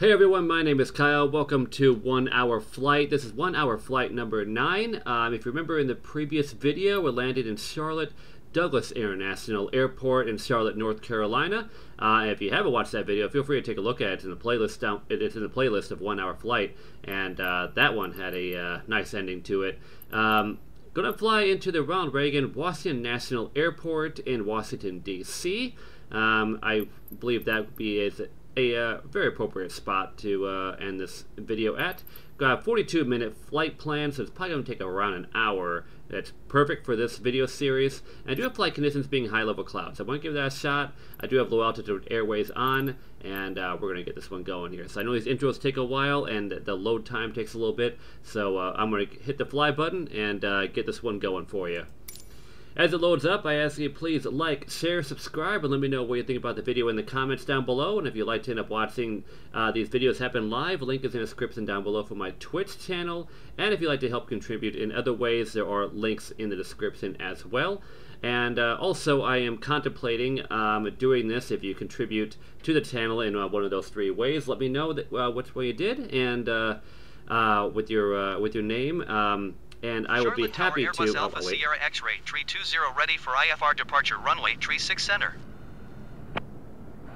Hey everyone, my name is Kyle. Welcome to One Hour Flight. This is One Hour Flight number nine. Um, if you remember in the previous video, we landed in Charlotte Douglas International Airport in Charlotte, North Carolina. Uh, if you haven't watched that video, feel free to take a look at it. It's in the playlist down. It's in the playlist of One Hour Flight, and uh, that one had a uh, nice ending to it. Um, gonna fly into the Ronald Reagan Washington National Airport in Washington D.C. Um, I believe that would be a, uh, very appropriate spot to uh, end this video at. Got a 42 minute flight plan, so it's probably going to take around an hour. That's perfect for this video series. And I do have flight conditions being high level clouds. I want to give that a shot. I do have low altitude airways on, and uh, we're going to get this one going here. So I know these intros take a while, and the load time takes a little bit. So uh, I'm going to hit the fly button and uh, get this one going for you. As it loads up, I ask you please like, share, subscribe, and let me know what you think about the video in the comments down below. And if you'd like to end up watching uh, these videos happen live, link is in the description down below for my Twitch channel. And if you'd like to help contribute in other ways, there are links in the description as well. And uh, also, I am contemplating um, doing this. If you contribute to the channel in uh, one of those three ways, let me know that, uh, which way you did, and uh, uh, with your with your name. Um, and I would be happy Tower, Airbus to. Alpha oh, wait. Sierra X-ray tree 20 ready for IFR departure runway tree 6 center.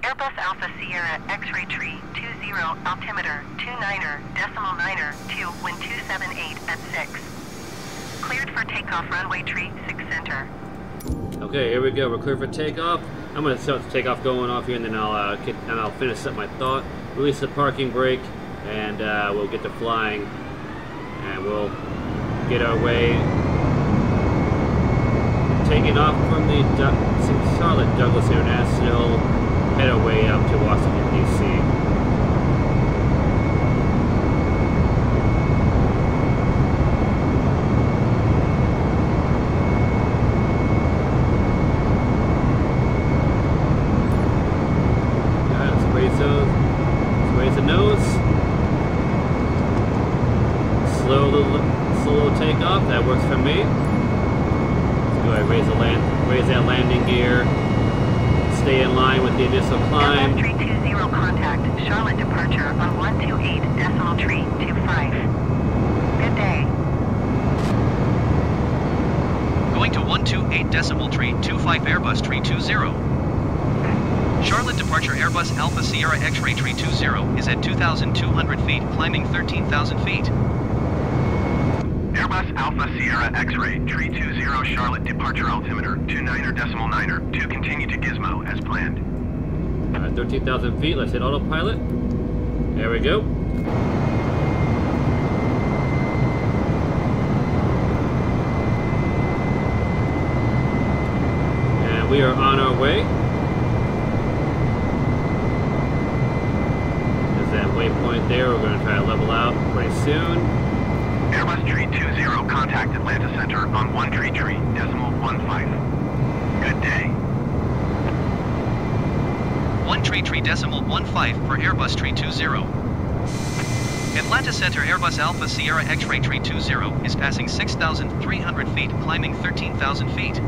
Airbus Alpha Sierra X-ray tree 20 altimeter 29er decimal 9er to wind 278 at 6. Cleared for takeoff runway tree 6 center. Okay, here we go. We're clear for takeoff. I'm gonna start the takeoff going off here, and then I'll uh, get and I'll finish up my thought. Release the parking brake, and uh, we'll get to flying, and we'll get our way taking it off from the Du Charlotte Douglas International, head our way up to Washington D.C. Alright, let's raise those. Let's raise the nose. Slow little, slow little takeoff. That works for me. Let's go ahead, raise the land, raise that landing gear. Stay in line with the initial Airbus climb. tree 20 contact Charlotte departure on 128 decimal tree 25. Good day. Going to 128 decimal tree 25 Airbus tree 20. Charlotte departure Airbus Alpha Sierra X-ray tree 20 is at 2,200 feet, climbing 13,000 feet. Airbus Alpha Sierra X-ray, tree 20 Charlotte departure altimeter, 29er decimal 9er, to continue to Gizmo as planned. Alright, 13,000 feet. Let's hit autopilot. There we go. And we are on our way. There's that waypoint there. We're going to try to level out pretty soon. Airbus tree 20 contact Atlanta Center on 1 tree tree, decimal 15. Good day. 1 tree tree decimal 15 for Airbus tree 20. Atlanta Center Airbus Alpha Sierra X-ray tree 20 is passing 6,300 feet, climbing 13,000 feet.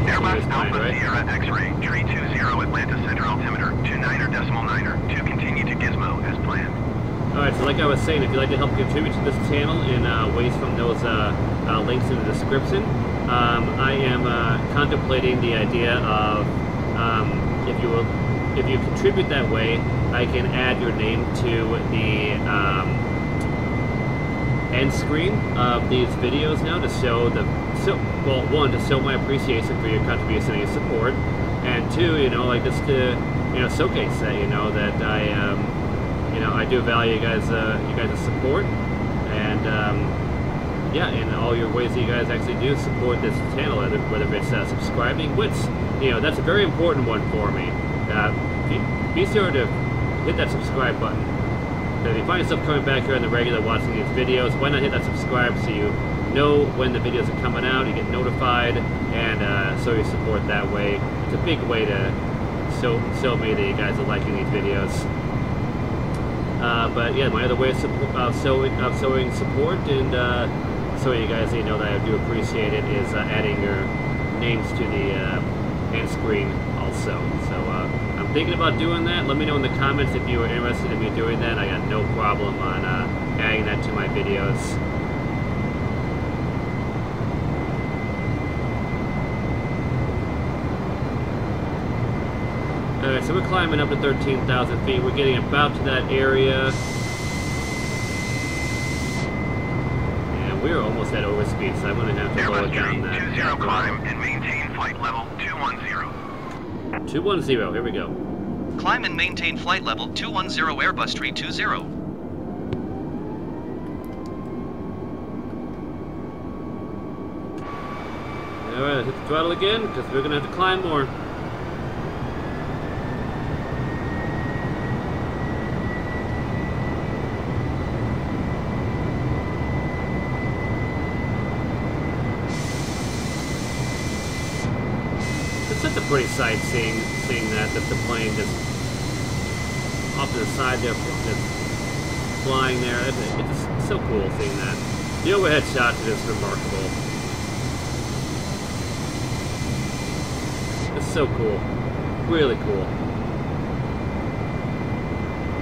Airbus Alpha right? Sierra X-ray, tree 20 Atlanta Center altimeter, 29er decimal 9er, to continue to Gizmo as planned. Alright, so like I was saying, if you'd like to help contribute to this channel in uh, ways from those uh, uh, links in the description, um, I am uh, contemplating the idea of um, if you will, if you contribute that way, I can add your name to the um, end screen of these videos now to show the so well one to show my appreciation for your contribution and your support, and two, you know, like just to you know showcase that you know that I um, you know, I do value you guys, uh, you guys' support, and um, yeah, in all your ways that you guys actually do support this channel, whether, it's uh, subscribing, which you know that's a very important one for me. Uh, be sure to hit that subscribe button. If you find yourself coming back here on the regular watching these videos, why not hit that subscribe so you know when the videos are coming out, you get notified, and uh, show your support that way. It's a big way to show show me that you guys are liking these videos. Uh, but yeah, my other way of, showing, of showing support and uh, showing you guys, you know, that I do appreciate it is uh, adding your names to the uh, end screen also. So uh, I'm thinking about doing that, let me know in the comments if you are interested in me doing that. I got no problem on uh, adding that to my videos. Alright, so we're climbing up to 13,000 feet. We're getting about to that area. And we're almost at overspeed, so I'm going to have to lower down that. 20 climb and maintain flight level 210. 210, here we go. Climb and maintain flight level 210 Airbus tree 20. Alright, hit the throttle again, because we're going to have to climb more. It's such a pretty sight seeing, seeing that, that the plane just off to the side there, just flying there. It's, it's so cool seeing that. The overhead are just remarkable. It's so cool. Really cool.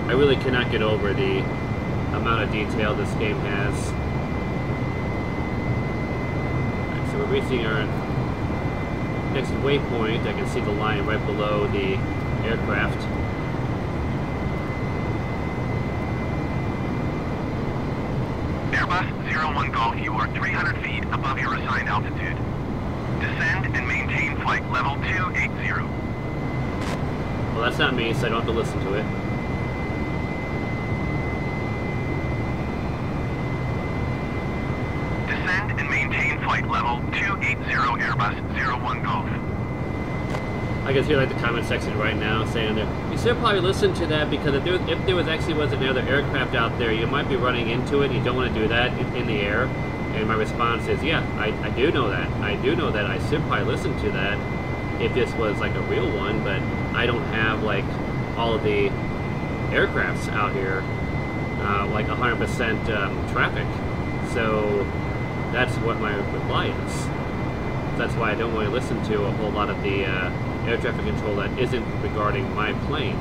I really cannot get over the amount of detail this game has. Alright, so we're reaching our next waypoint. I can see the line right below the aircraft. Airbus 01 Golf, you are 300 feet above your assigned altitude. Descend and maintain flight level 280. Well, that's not me, so I don't have to listen to it. Descend and maintain flight level 280 Airbus 01 Golf. I can see like the comment section right now saying that you should probably listen to that because if there, was, if there was actually was another aircraft out there, you might be running into it. You don't want to do that in, in the air. And my response is, yeah, I, I do know that. I do know that. I should probably listen to that if this was like a real one, but I don't have like all of the aircrafts out here, uh, like 100% um, traffic. So that's what my reply is. That's why I don't want to listen to a whole lot of the uh, air traffic control that isn't regarding my plane.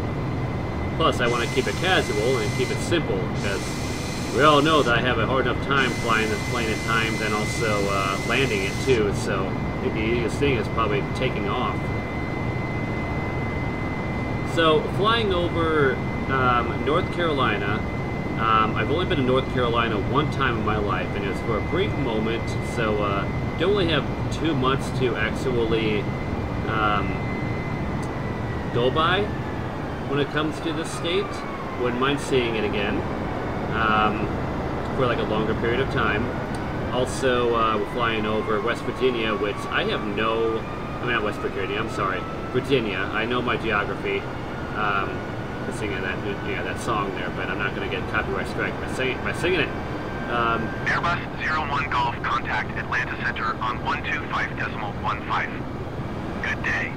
Plus, I want to keep it casual and keep it simple because we all know that I have a hard enough time flying this plane at times and also uh, landing it too. So I think the easiest thing is probably taking off. So flying over um, North Carolina, um, I've only been to North Carolina one time in my life, and it was for a brief moment. So uh, don't really have two months to actually um, go by when it comes to this state. Wouldn't mind seeing it again um, for like a longer period of time. Also, uh, we're flying over West Virginia, which I have no. I mean, not West Virginia. I'm sorry, Virginia. I know my geography. Um, singing that, you know, that song there, but I'm not going to get copyright strike by singing by singing it. Um, Airbus 01 Golf, contact Atlanta Center on 125.15. Good day.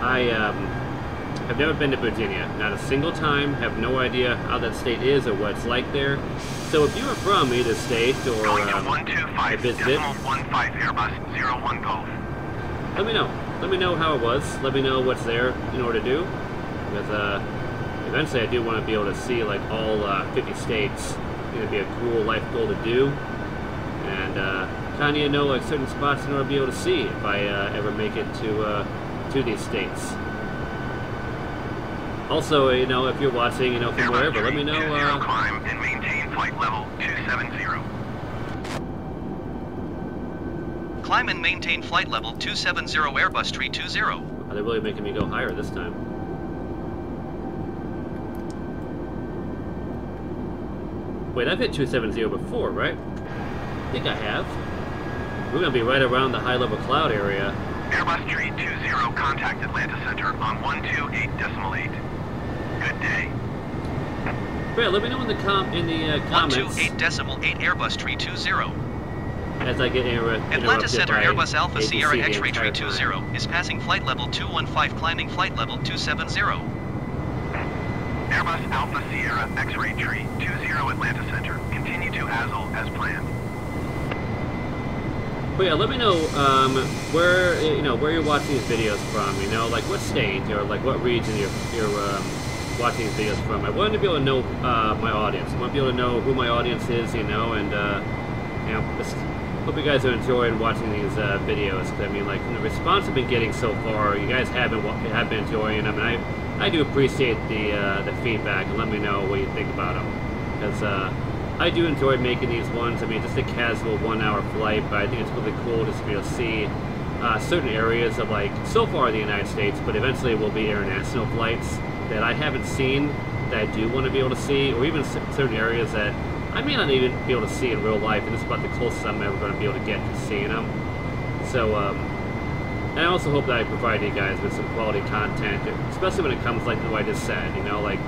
I um, have never been to Virginia, not a single time. Have no idea how that state is or what it's like there. So if you are from either state or um, 125 visited. Airbus let me know. Let me know how it was. Let me know what's there in order to do. Because uh, eventually I do want to be able to see like all uh, 50 states. It'd be a cool life goal to do. And uh, kind of know like certain spots in order to be able to see if I uh, ever make it to uh, to these states. Also, you know, if you're watching, you know, from wherever, let me know. Uh, climb and maintain flight level 270. Climb and maintain flight level 270 Airbus tree 20. are they really making me go higher this time? Wait, I've hit 270 before, right? I think I have. We're gonna be right around the high level cloud area. Airbus tree 20 contact Atlanta Center on 128.8. Good day. Brett, let me know in the com in the uh, comments 128 decimal 8 Airbus 320. as I get inter- Atlanta Center Airbus Alpha Sierra X-ray tree entire time. 20 is passing flight level 215 climbing flight level 270. Airbus Alpha Sierra X-ray 320 Atlanta Center. Continue to ASL as planned. But yeah, let me know um, where you know where you're watching these videos from. You know, like what state or like what region you're you're um, watching these videos from. I wanted to be able to know uh, my audience. I want to be able to know who my audience is. You know, and uh, you know, just hope you guys are enjoying watching these uh, videos. I mean, like the response I've been getting so far, you guys have been have been enjoying. Mean, I I do appreciate the uh, the feedback and let me know what you think about them because. I do enjoy making these ones. I mean, just a casual one-hour flight, but I think it's really cool just to be able to see uh, certain areas of like so far the United States, but eventually it will be international flights that I haven't seen that I do want to be able to see, or even certain areas that I may not even be able to see in real life, and this is about the closest I'm ever going to be able to get to seeing them. So, um, and I also hope that I provide you guys with some quality content, especially when it comes like what I just said, you know, like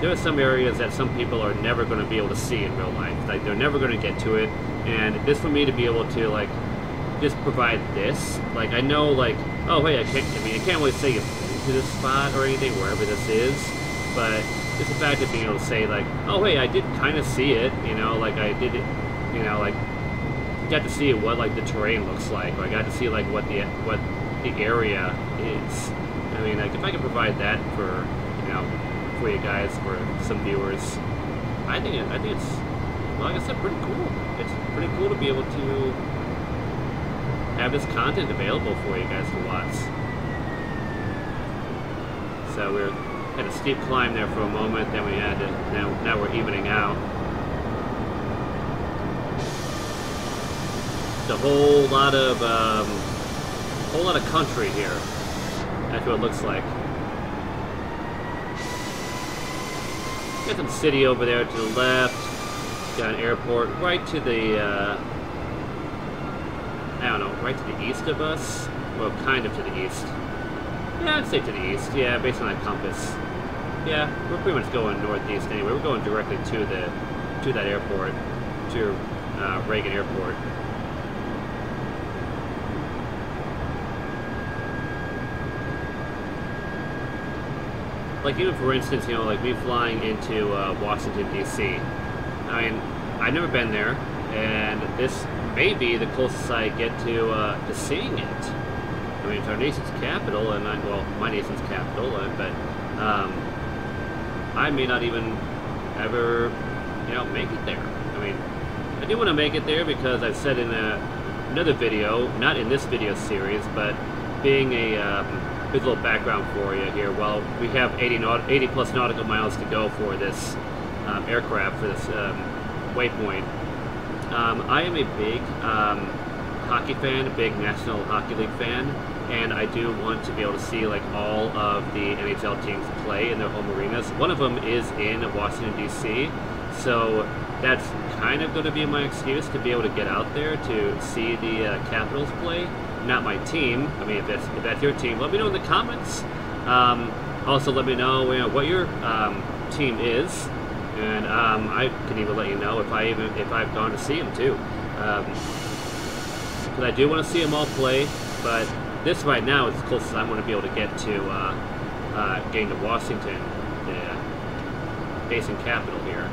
there are some areas that some people are never going to be able to see in real life. Like they're never going to get to it, and this for me to be able to like just provide this. Like I know, like oh hey, I can't. I mean, I can't really say to this spot or anything wherever this is, but just the fact of being able to say like oh hey, I did kind of see it. You know, like I did it. You know, like got to see what like the terrain looks like. Or I got to see like what the what the area is. I mean, like if I could provide that for for you guys, for some viewers. I think it, I think it's, like I said, pretty cool. It's pretty cool to be able to have this content available for you guys to watch. So we had a steep climb there for a moment, then we had to, now, now we're evening out. A whole lot of, um, whole lot of country here. That's what it looks like. Got some city over there to the left. Got an airport right to the, uh, I don't know, right to the east of us? Well, kind of to the east. Yeah, I'd say to the east. Yeah, based on that compass. Yeah, we're pretty much going northeast anyway. We're going directly to the to that airport, to uh, Reagan Airport. Like even for instance, you know, like me flying into uh, Washington D.C. I mean, I've never been there, and this may be the closest I get to uh, to seeing it. I mean, it's our nation's capital, and I, well, my nation's capital, uh, but um, I may not even ever, you know, make it there. I mean, I do want to make it there because I've said in a, another video, not in this video series, but being a um, here's a little background for you here. Well, we have 80, 80 plus nautical miles to go for this um, aircraft, for this um, waypoint. Um, I am a big um, hockey fan, a big National Hockey League fan, and I do want to be able to see like all of the NHL teams play in their home arenas. One of them is in Washington D.C., so that's kind of going to be my excuse to be able to get out there to see the uh, Capitals play not my team. I mean, if that's, if that's your team, let me know in the comments. Um, also, let me know, you know what your um, team is, and um, I can even let you know if I even if I've gone to see them too. Because um, I do want to see them all play, but this right now is as close as I'm going to be able to get to uh, uh, getting to Washington, the basin capital here.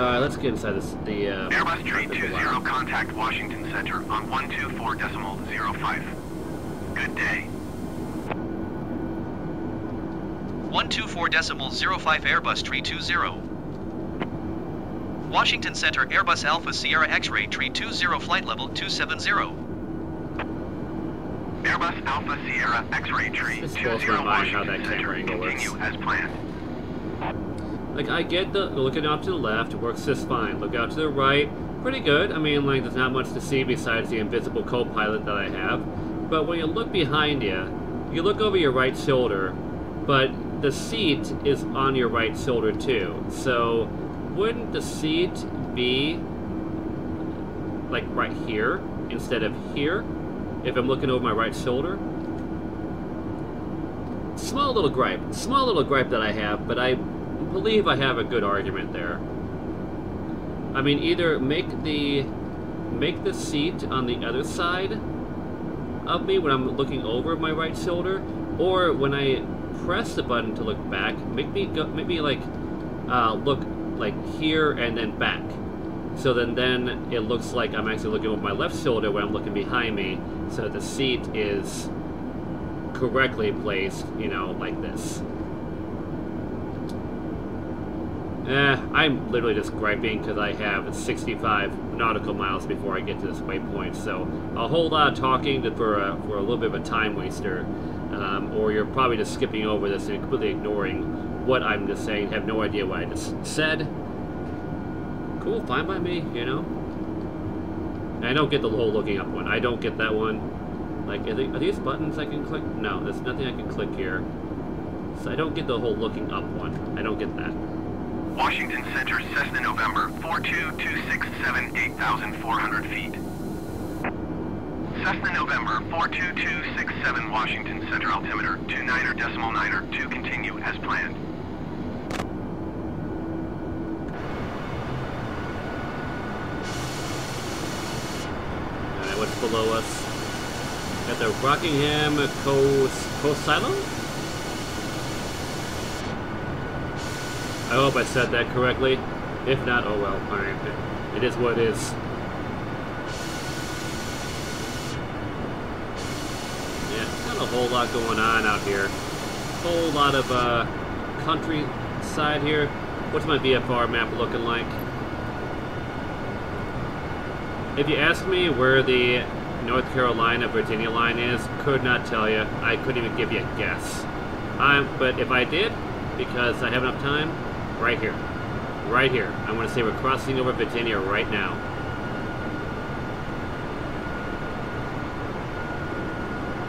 Uh, let's get inside this, the, uh... Airbus Tree 20 contact Washington Center on 124 decimal 05. Good day. 124 decimal 05 Airbus 320. Washington Center Airbus Alpha Sierra X-Ray Tree 20 flight level 270. Airbus Alpha Sierra X-Ray Tree 20 Washington Center continue as planned. Like, I get the looking out to the left, works just fine. Look out to the right, pretty good. I mean, like, there's not much to see besides the invisible co-pilot that I have. But when you look behind you, you look over your right shoulder, but the seat is on your right shoulder too. So, wouldn't the seat be, like, right here instead of here, if I'm looking over my right shoulder? Small little gripe. Small little gripe that I have, but I believe I have a good argument there. I mean, either make the make the seat on the other side of me when I'm looking over my right shoulder, or when I press the button to look back, make me go, make me like uh, look like here and then back. So then, then it looks like I'm actually looking over my left shoulder when I'm looking behind me, so the seat is correctly placed, you know, like this. Eh, I'm literally just griping because I have 65 nautical miles before I get to this waypoint, so a whole lot of talking for a, for a little bit of a time waster, um, or you're probably just skipping over this and completely ignoring what I'm just saying, have no idea what I just said. Cool, fine by me, you know? And I don't get the whole looking up one. I don't get that one. Like, are, they, are these buttons I can click? No, there's nothing I can click here. So I don't get the whole looking up one. I don't get that. Washington Center, Cessna November, 42267, 8,400 feet. Cessna November, 42267, Washington Center altimeter, 29er decimal niner, to continue as planned. Alright, what's below us? Got the Rockingham Coast Coast Silo? I hope I said that correctly. If not, oh well. Alright. It is what it is. Yeah, not a whole lot going on out here. Whole lot of uh, countryside here. What's my VFR map looking like? If you ask me where the North Carolina Virginia line is, could not tell you. I couldn't even give you a guess. Um, but if I did, because I have enough time, right here. Right here. I want to say we're crossing over Virginia right now.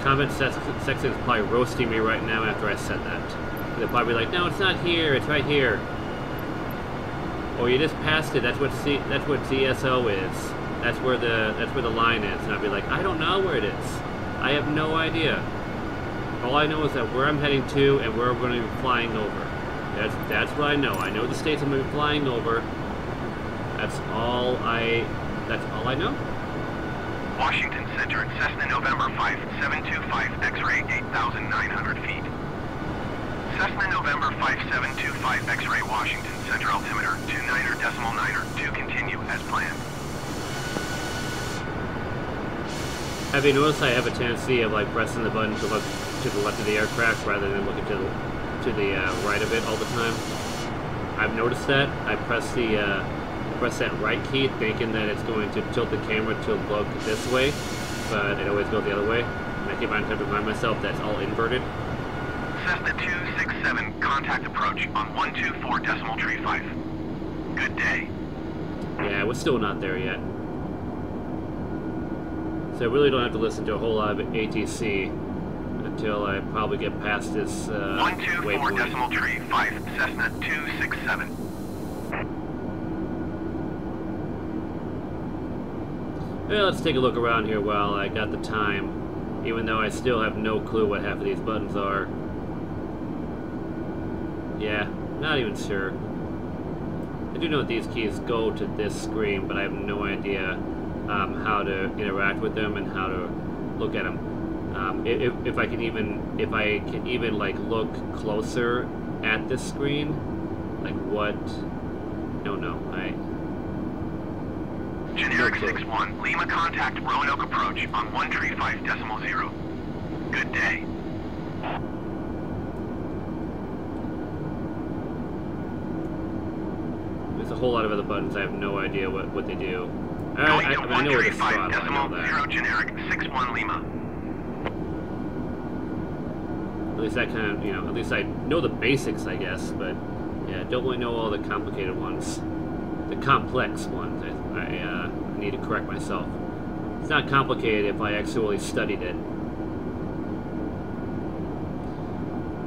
Comment section is probably roasting me right now after I said that. They'll probably be like, no, it's not here, it's right here. Or you just passed it, that's what C that's what ZSO is. That's where the that's where the line is. And I'd be like, I don't know where it is. I have no idea. All I know is that where I'm heading to and where we're going to be flying over. That's that's what I know. I know the states I'm to be flying over. That's all I that's all I know. Washington Center, Cessna November 5, 725, X-ray 8,900 feet. Cessna November 5725, X-ray Washington Center altimeter, 29er decimal niner, to continue as planned. Have you noticed I have a tendency of like pressing the button to look to the left of the aircraft rather than looking to the, to the uh, right of it all the time? I've noticed that. I press the uh, press that right key thinking that it's going to tilt the camera to look this way, but it always goes the other way. And I keep on trying to remind myself that's all inverted. Cessna 267, contact approach on 124 decimal tree 5. Good day. Yeah, we're still not there yet. So I really don't have to listen to a whole lot of ATC until I probably get past this uh, 124 waypoint. decimal tree 5, Cessna 267. Well, let's take a look around here while I got the time, even though I still have no clue what half of these buttons are. Yeah, not even sure. I do know that these keys go to this screen, but I have no idea um, how to interact with them and how to look at them. Um, if, if I can even, if I can even like look closer at this screen, like what? No, no, I. Generic six one Lima contact Roanoke approach on 135 decimal 0. Good day. There's a whole lot of other buttons. I have no idea what what they do. I, I, to I know where the 135 throttle. I decimal know that. 0 generic 61 Lima. At least I kind of, you know, at least I know the basics, I guess, but yeah, don't really know all the complicated ones. The complex ones, I, I uh, need to correct myself. It's not complicated if I actually studied it.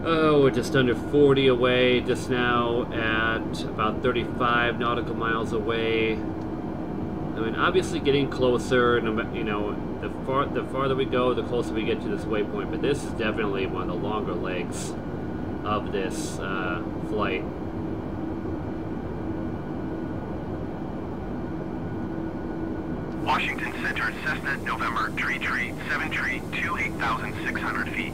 Oh, we're just under 40 away just now at about 35 nautical miles away. I mean, obviously getting closer, you know, the far the farther we go, the closer we get to this waypoint. But this is definitely one of the longer legs of this uh, flight. Washington Center, Cessna, November, tree tree, 7 tree, 2 8,600 feet.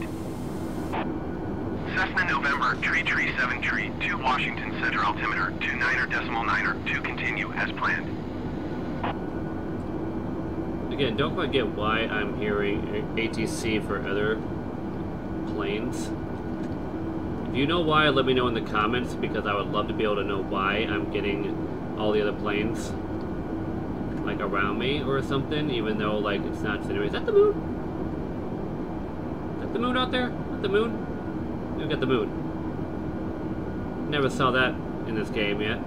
Cessna, November, tree tree, 7 tree, 2 Washington Center altimeter, 2 niner decimal niner, to continue as planned. Again, don't quite get why I'm hearing ATC for other planes. If you know why, let me know in the comments because I would love to be able to know why I'm getting all the other planes like around me or something, even though like it's not anyway. Is that the moon? Is that the moon out there? Is the moon? We've got the moon. Never saw that in this game yet.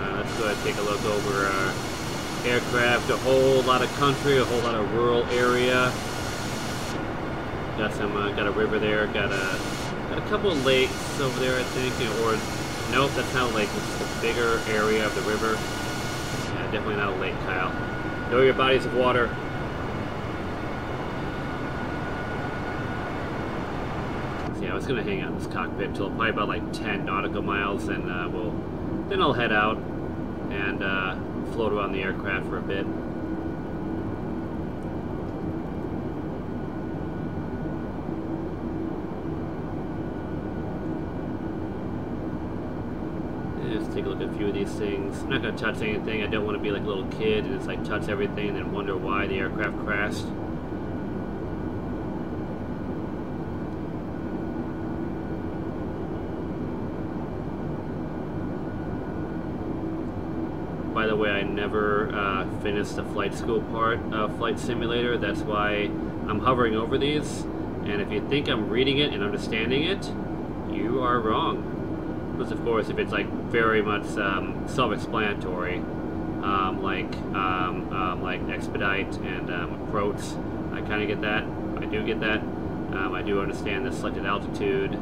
Uh, let's a look over our aircraft. A whole lot of country, a whole lot of rural area. Got some, uh, got a river there. Got a, got a couple of lakes over there, I think. You know, or nope, that's not a lake. It's the bigger area of the river. Yeah, definitely not a lake, Kyle. Know your bodies of water. So yeah, I was gonna hang out in this cockpit until probably about like 10 nautical miles, and uh, we'll then I'll head out and uh, float around the aircraft for a bit. Just take a look at a few of these things. I'm not gonna touch anything. I don't want to be like a little kid and just like touch everything and then wonder why the aircraft crashed. By the way, I never uh, finished the flight school part of Flight Simulator. That's why I'm hovering over these. And if you think I'm reading it and understanding it, you are wrong. Because of course, if it's like very much um, self-explanatory, um, like um, um, like expedite and um, approach, I kind of get that. I do get that. Um, I do understand the selected altitude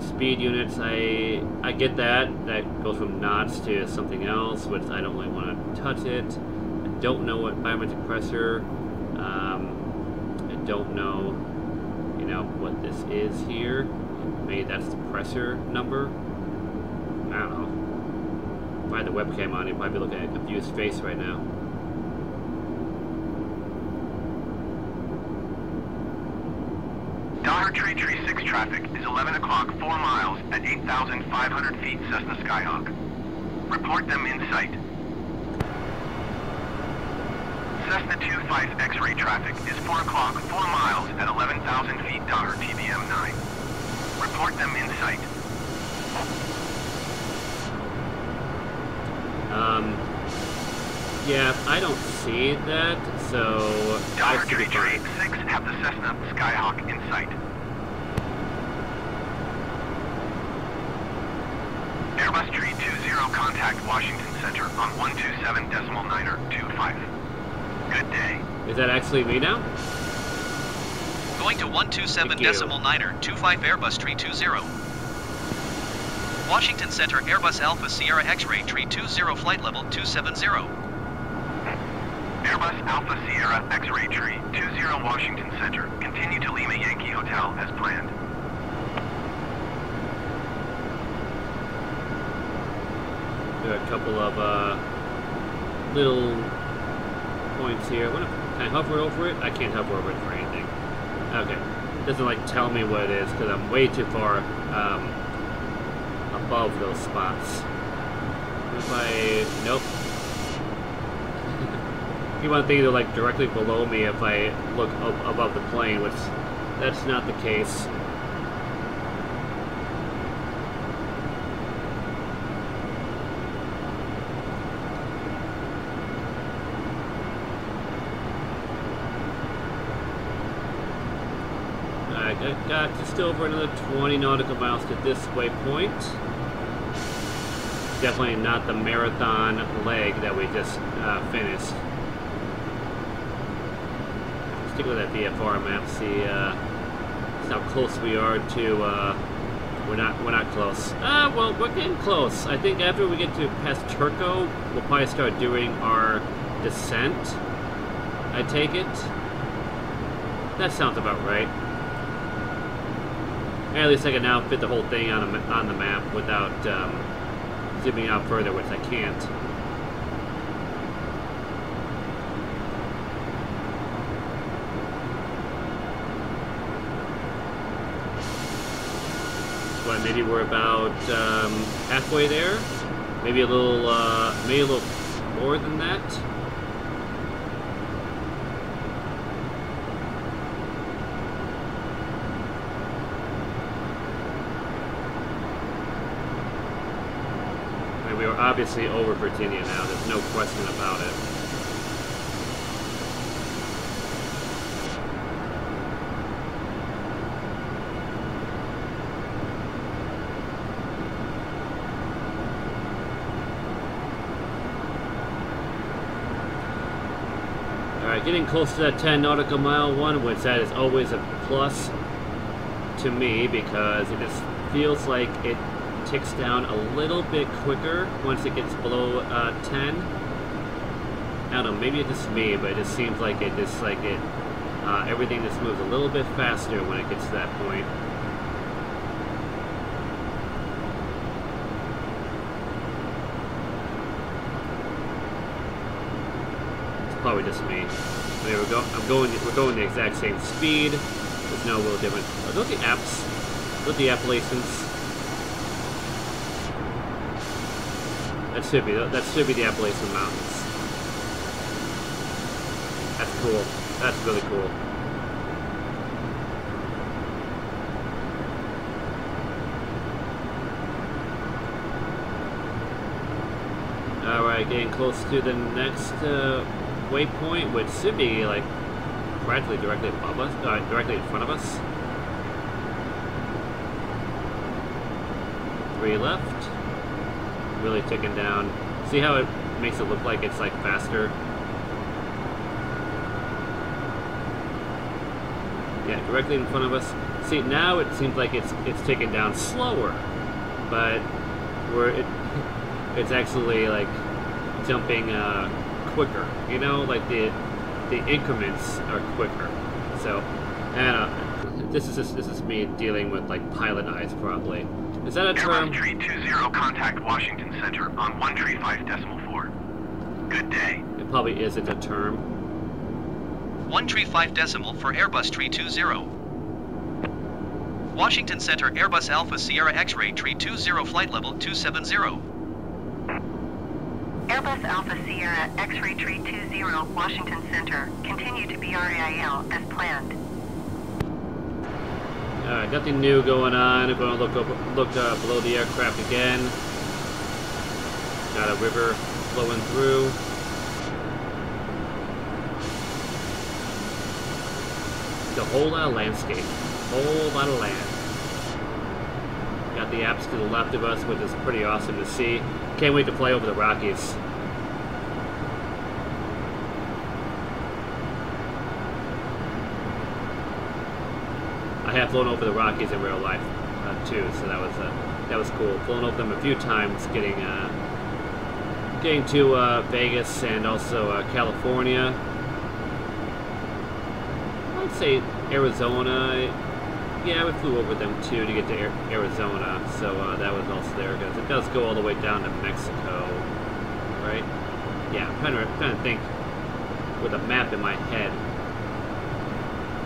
speed units, I I get that. That goes from knots to something else, which I don't really want touch it. I don't know what biometric pressure. Um, I don't know, you know, what this is here. Maybe that's the pressure number. I don't know. If I had the webcam on, you'd probably be looking at a confused face right now. Daughter Tree Tree 6 traffic is 11 o'clock, 4 miles at 8,500 feet Cessna Skyhawk. Report them in sight. Cessna 25 X-ray traffic is 4 o'clock, 4 miles at 11,000 feet Daughter TBM 9. Report them in sight. Um, yeah, I don't see that, so I Daughter should be Tree Tree fine. 6 have the Cessna Skyhawk in sight. Airbus 320 contact Washington Center on 127 decimal niner 25. Good day. Is that actually me now? Going to 127 Thank decimal niner 25 Airbus 320. Washington Center Airbus Alpha Sierra X-ray tree 20 flight level 270. Airbus Alpha Sierra X-ray Tree 20 Washington Center. Continue to Lima Yankee Hotel as planned. There are a couple of uh, little points here. What if, can I hover over it? I can't hover over it for anything. Okay. Doesn't like tell me what it is because I'm way too far um, above those spots. If I nope. you want to think they're like directly below me if I look above the plane, which that's not the case. I over another 20 nautical miles to this waypoint. Definitely not the marathon leg that we just uh, finished. Stick with that VFR map, see, uh, see how close we are to. Uh, we're not. We're not close. Ah, well, we're getting close. I think after we get to past Turco, we'll probably start doing our descent. I take it. That sounds about right. At least I can now fit the whole thing on, a, on the map without um, zooming out further, which I can't. Uh, maybe we're about um, halfway there. Maybe a little, uh, maybe a little more than that. I mean, we are obviously over Virginia now. There's no question about it. Alright, getting close to that 10 nautical mile one, which that is always a plus to me because it just feels like it ticks down a little bit quicker once it gets below uh, 10. I don't know, maybe it's just me, but it just seems like it just like it, uh, everything just moves a little bit faster when it gets to that point. It's probably just me. Mean, we're, go I'm going, we're going the exact same speed. There's no real difference. Look at the apps? Look at the Appalachians? That should be that should be the Appalachian Mountains. That's cool. That's really cool. Alright, getting close to the next uh, waypoint, which should be like practically directly above us, uh, directly in front of us. Three left. Really ticking down. See how it makes it look like it's like faster? Yeah, directly in front of us. See, now it seems like it's it's ticking down slower, but we're it, it's actually like jumping uh, quicker. You know, like the the increments are quicker. So, and uh, this is just this is me dealing with like pilot eyes probably. Is that a term? Airbus Tree 20 contact Washington Center on 135 decimal 4. Good day. It probably isn't a term. 135 decimal for Airbus tree 20. Washington Center Airbus Alpha Sierra X-ray tree 20 flight level 270. Airbus Alpha Sierra X-ray tree 20 Washington Center. Continue to BRAIL as planned. Alright, nothing new going on. I'm going to look up, look uh, below the aircraft again. Got a river flowing through. The whole lot of landscape. Whole lot of land. Got the Alps to the left of us, which is pretty awesome to see. Can't wait to fly over the Rockies. Have flown over the Rockies in real life uh, too, so that was uh, that was cool. Flown over them a few times, getting uh, getting to uh, Vegas and also uh, California. I'd say Arizona. Yeah, we flew over them too to get to Arizona, so uh, that was also there because it does go all the way down to Mexico, right? Yeah, I'm trying to, trying to think with a map in my head.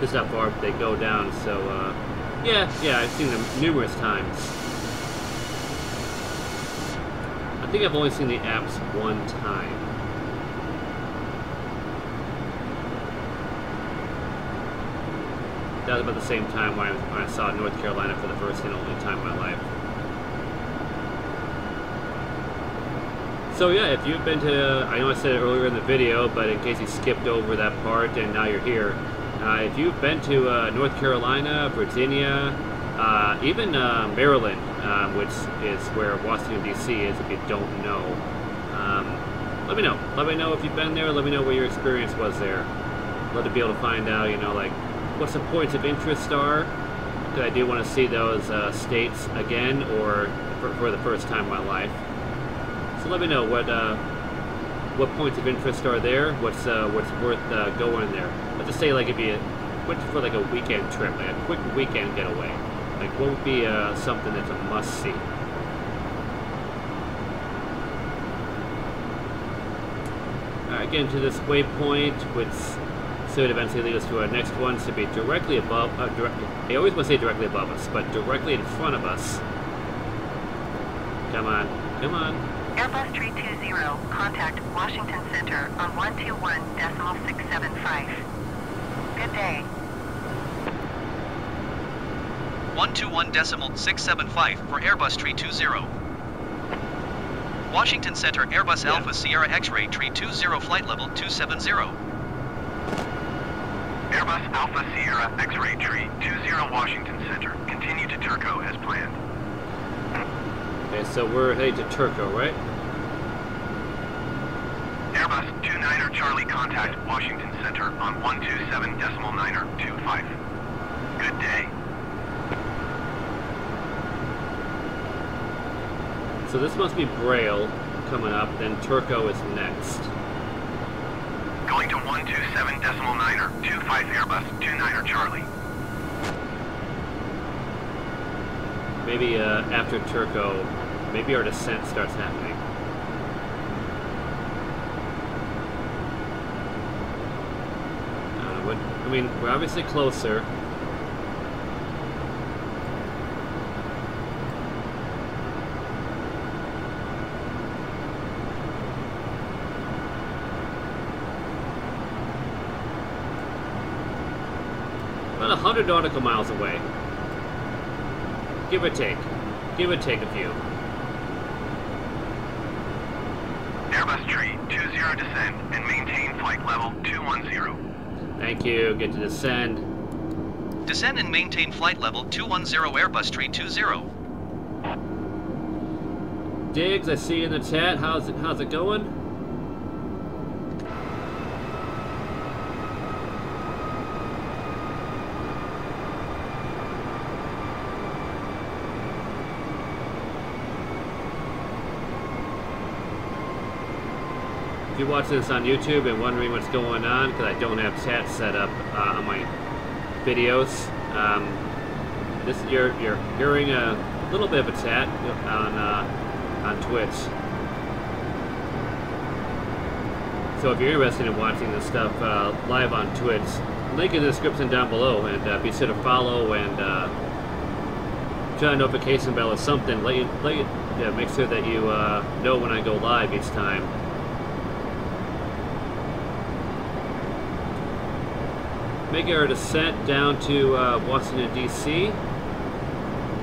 This is how far they go down, so uh, yeah, yeah, I've seen them numerous times. I think I've only seen the apps one time. That was about the same time when I, when I saw North Carolina for the first and only time in my life. So yeah, if you've been to, I know I said it earlier in the video, but in case you skipped over that part and now you're here, uh, if you've been to uh, North Carolina, Virginia, uh, even uh, Maryland, um, which is where Washington D.C. is, if you don't know, um, let me know. Let me know if you've been there. Let me know what your experience was there. Love to be able to find out, you know, like what some points of interest are. Because I do want to see those uh, states again, or for, for the first time in my life. So let me know what uh, what points of interest are there. What's uh, what's worth uh, going there. Let's just say like if you went for like a weekend trip, like a quick weekend getaway. Like what would be uh, something that's a must see? Alright, getting to this waypoint, which should eventually lead us to our next one, should be directly above, uh, I always want to say directly above us, but directly in front of us. Come on. Come on. Airbus 320, contact Washington Center on 121.675. Good day. 121.675 for Airbus 320. Washington Center Airbus Yeah. Alpha Sierra X-ray Tree 20 flight level 270. Airbus Alpha Sierra X-ray tree 20 Washington Center. Continue to Turco as planned. Okay, so we're heading to Turco, right? Airbus 29er Charlie contact Washington Center on 127 decimal niner 25. Good day. So this must be Braille coming up, then Turco is next. Going to 127 decimal niner 25 Airbus 29er Charlie. Maybe uh, after Turco, maybe our descent starts happening. I I mean, we're obviously closer. About a hundred nautical miles away. Give or take. Give or take a few. Airbus tree 20 descend and maintain flight level 210. Thank you. Get to descend. Descend and maintain flight level 210 Airbus Tree 20. Diggs, I see you in the chat. How's it how's it going? Watching this on YouTube and wondering what's going on, because I don't have chat set up uh, on my videos, um, this you're you're hearing a little bit of a chat on uh, on Twitch. So if you're interested in watching this stuff uh, live on Twitch, link in the description down below, and uh, be sure to follow and uh, turn on notification bell or something. Let you let you yeah, make sure that you uh, know when I go live each time. Making our descent down to uh, Washington, D.C.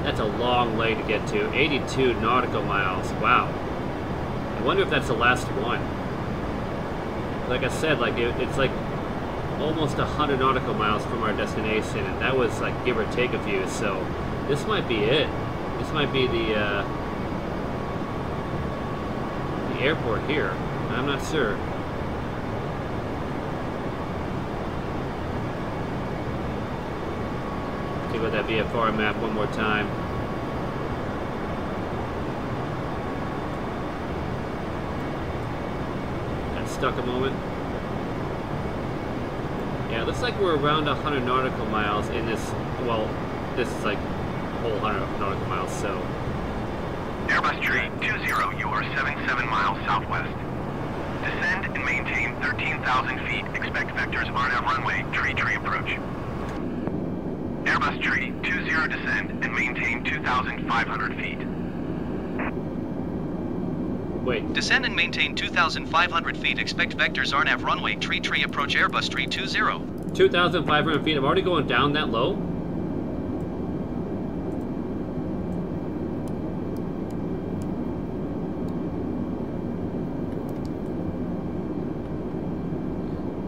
That's a long way to get to. 82 nautical miles. Wow. I wonder if that's the last one. Like I said, like it, it's like almost 100 nautical miles from our destination, and that was like give or take a few. So this might be it. This might be the uh, the airport here. I'm not sure. What that VFR map one more time. Got stuck a moment. Yeah, looks like we're around 100 nautical miles in this, well, this is like a whole 100 nautical miles, so Airbus tree 20, you are 77 miles southwest. Descend and maintain 13,000 feet. Expect vectors RNAV runway, tree tree approach. Airbus tree 20 descend and maintain 2,500 feet. wait, Descend and maintain 2,500 feet. Expect vectors RNAV runway tree tree approach Airbus Tree 20. 2,500 feet. I'm already going down that low.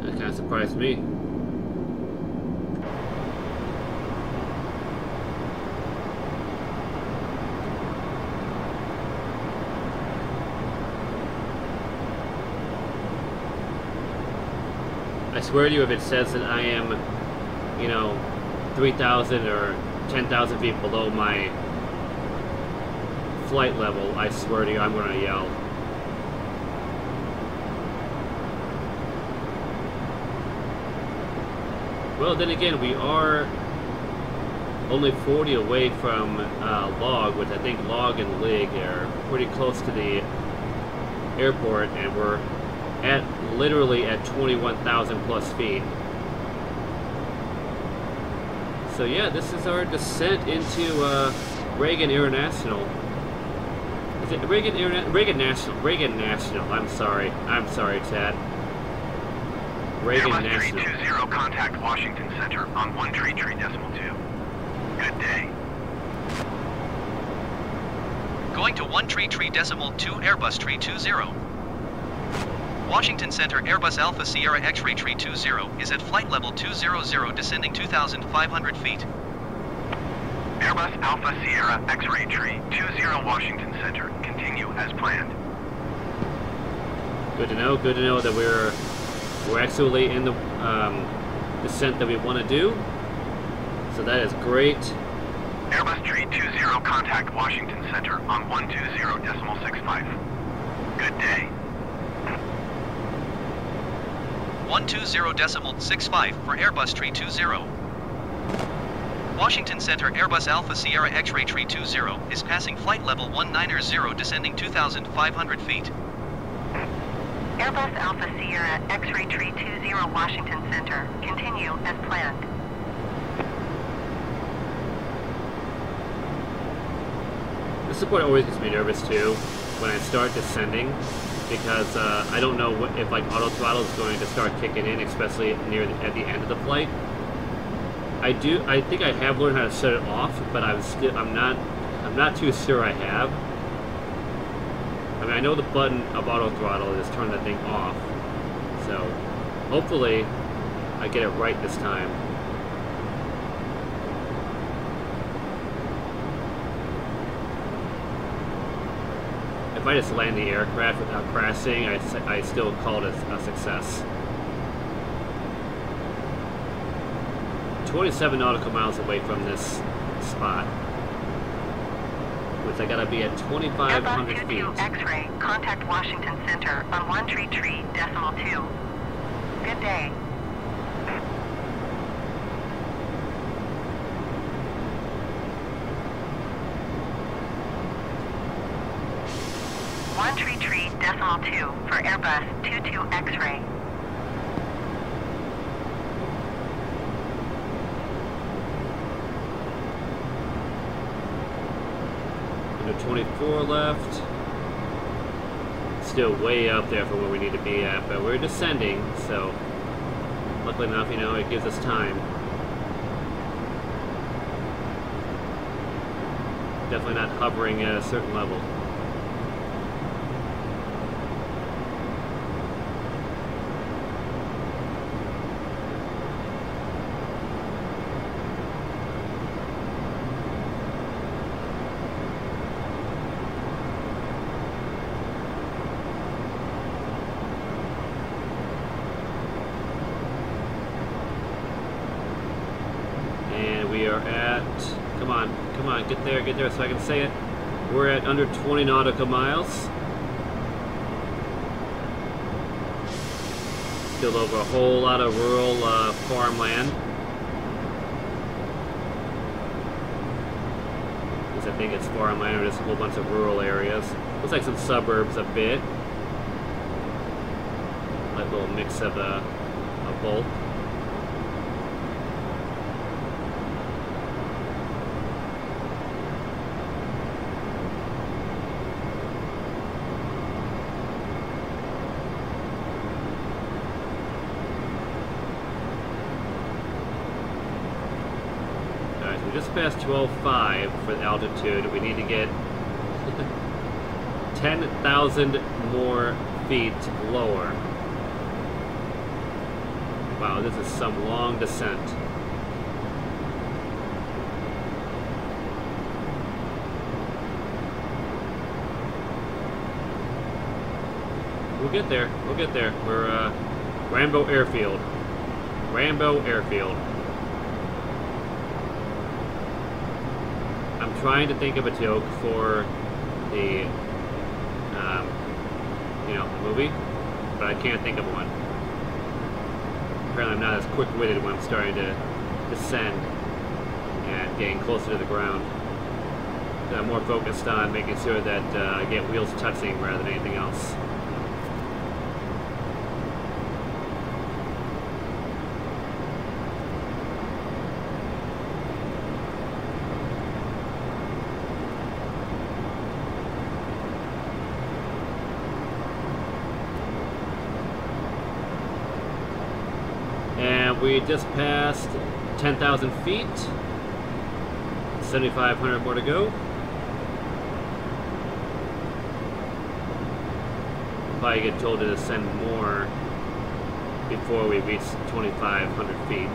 That kind of surprised me. I swear to you, if it says that I am, you know, 3,000 or 10,000 feet below my flight level, I swear to you, I'm going to yell. Well, then again, we are only 40 away from uh, Log, which I think Log and Lig are pretty close to the airport, and we're at literally at 21,000 plus feet. So yeah, this is our descent into uh, Reagan International. Is it Reagan Internet? Reagan National. Reagan National. I'm sorry. I'm sorry, Chad. Reagan Airbus National. 20, contact Washington Center on 1 Tree Tree Decimal 2. Good day. Going to 1 tree tree decimal 2 Airbus tree 20. Washington Center Airbus Alpha Sierra X-ray tree 20 is at flight level 200 descending 2,500 feet. Airbus Alpha Sierra X-Ray Tree 20 Washington Center. Continue as planned. Good to know. Good to know that we're we're actually in the um, descent that we want to do. So that is great. Airbus Tree 20 contact Washington Center on 120 decimal 65. Good day. 120 decimal 65 for Airbus 320. Washington Center Airbus Alpha Sierra X-ray 320 is passing flight level 190 descending 2,500 feet. Airbus Alpha Sierra X-ray 320 Washington Center. Continue as planned. This is support always gets me nervous too when I start descending because uh, I don't know what, if like auto throttle is going to start kicking in, especially near the, at the end of the flight. I do. I think I have learned how to set it off, but I'm still. I'm not. I'm not too sure I have. I mean, I know the button of auto throttle is turn that thing off. So, hopefully, I get it right this time. If I just land the aircraft without crashing, I still call it a, a success. 27 nautical miles away from this spot. Which I gotta be at 2,500 feet. X-ray. Contact Washington Center on 1 tree tree decimal 2. Good day. 2 X-ray. Under 24 left. Still way up there for where we need to be at, but we're descending, so luckily enough, you know, it gives us time. Definitely not hovering at a certain level. Get there, get there so I can say it. We're at under 20 nautical miles. Still over a whole lot of rural uh, farmland. Least I think it's farmland or just a whole bunch of rural areas. Looks like some suburbs a bit. Like a little mix of, uh, of both. Just passed 12.5 for the altitude. We need to get 10,000 more feet lower. Wow, this is some long descent. We'll get there. We'll get there. We're uh, Rambo Airfield. Rambo Airfield. I'm trying to think of a joke for the, um, you know, movie, but I can't think of one. Apparently, I'm not as quick-witted when I'm starting to descend and getting closer to the ground. I'm more focused on making sure that uh, I get wheels touching rather than anything else. And we just passed 10,000 feet. 7,500 more to go. Probably get told to descend more before we reach 2,500 feet.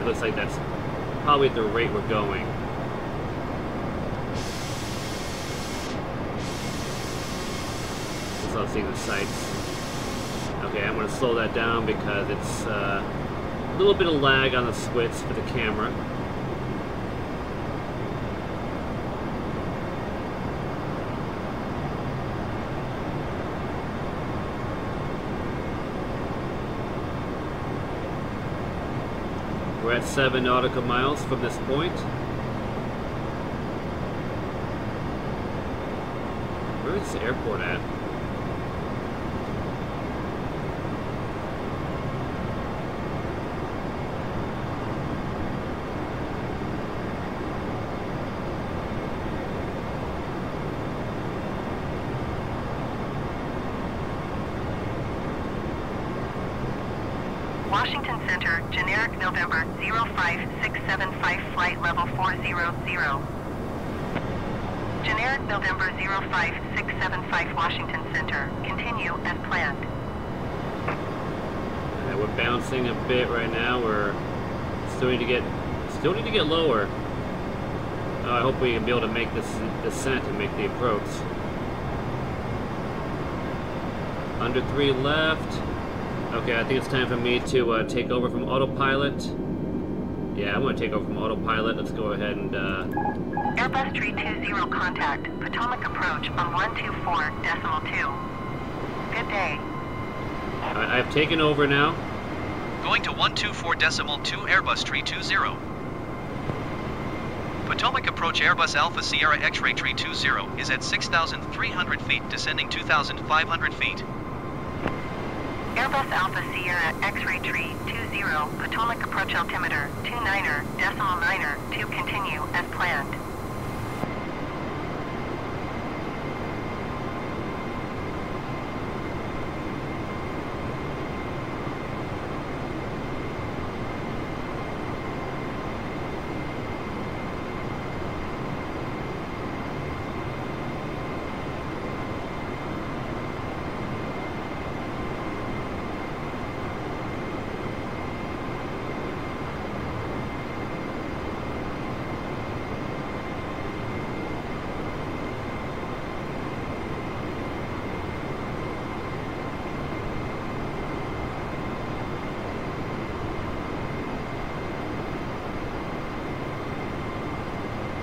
It looks like that's probably the rate we're going. Just I'll see the sights. Okay, I'm going to slow that down because it's uh, a little bit of lag on the switch for the camera. We're at 7 nautical miles from this point. Where is the airport at? Center, generic November 05675 flight level 400. Generic November 05675 Washington Center, continue as planned. We're bouncing a bit right now. We're still need to get still need to get lower. Uh, I hope we can be able to make this descent and make the approach. Under three left. Okay, I think it's time for me to uh, take over from autopilot. Yeah, I'm going to take over from autopilot. Let's go ahead and... Uh, Airbus 320 contact, Potomac approach on 124 decimal 2. Good day. I, I've taken over now. Going to 124 decimal 2 Airbus 320. Potomac approach Airbus Alpha Sierra X-ray 320 is at 6,300 feet, descending 2,500 feet. Airbus Alpha Sierra X-ray tree 20, Potomac approach altimeter 29er, decimal 9er, to continue as planned.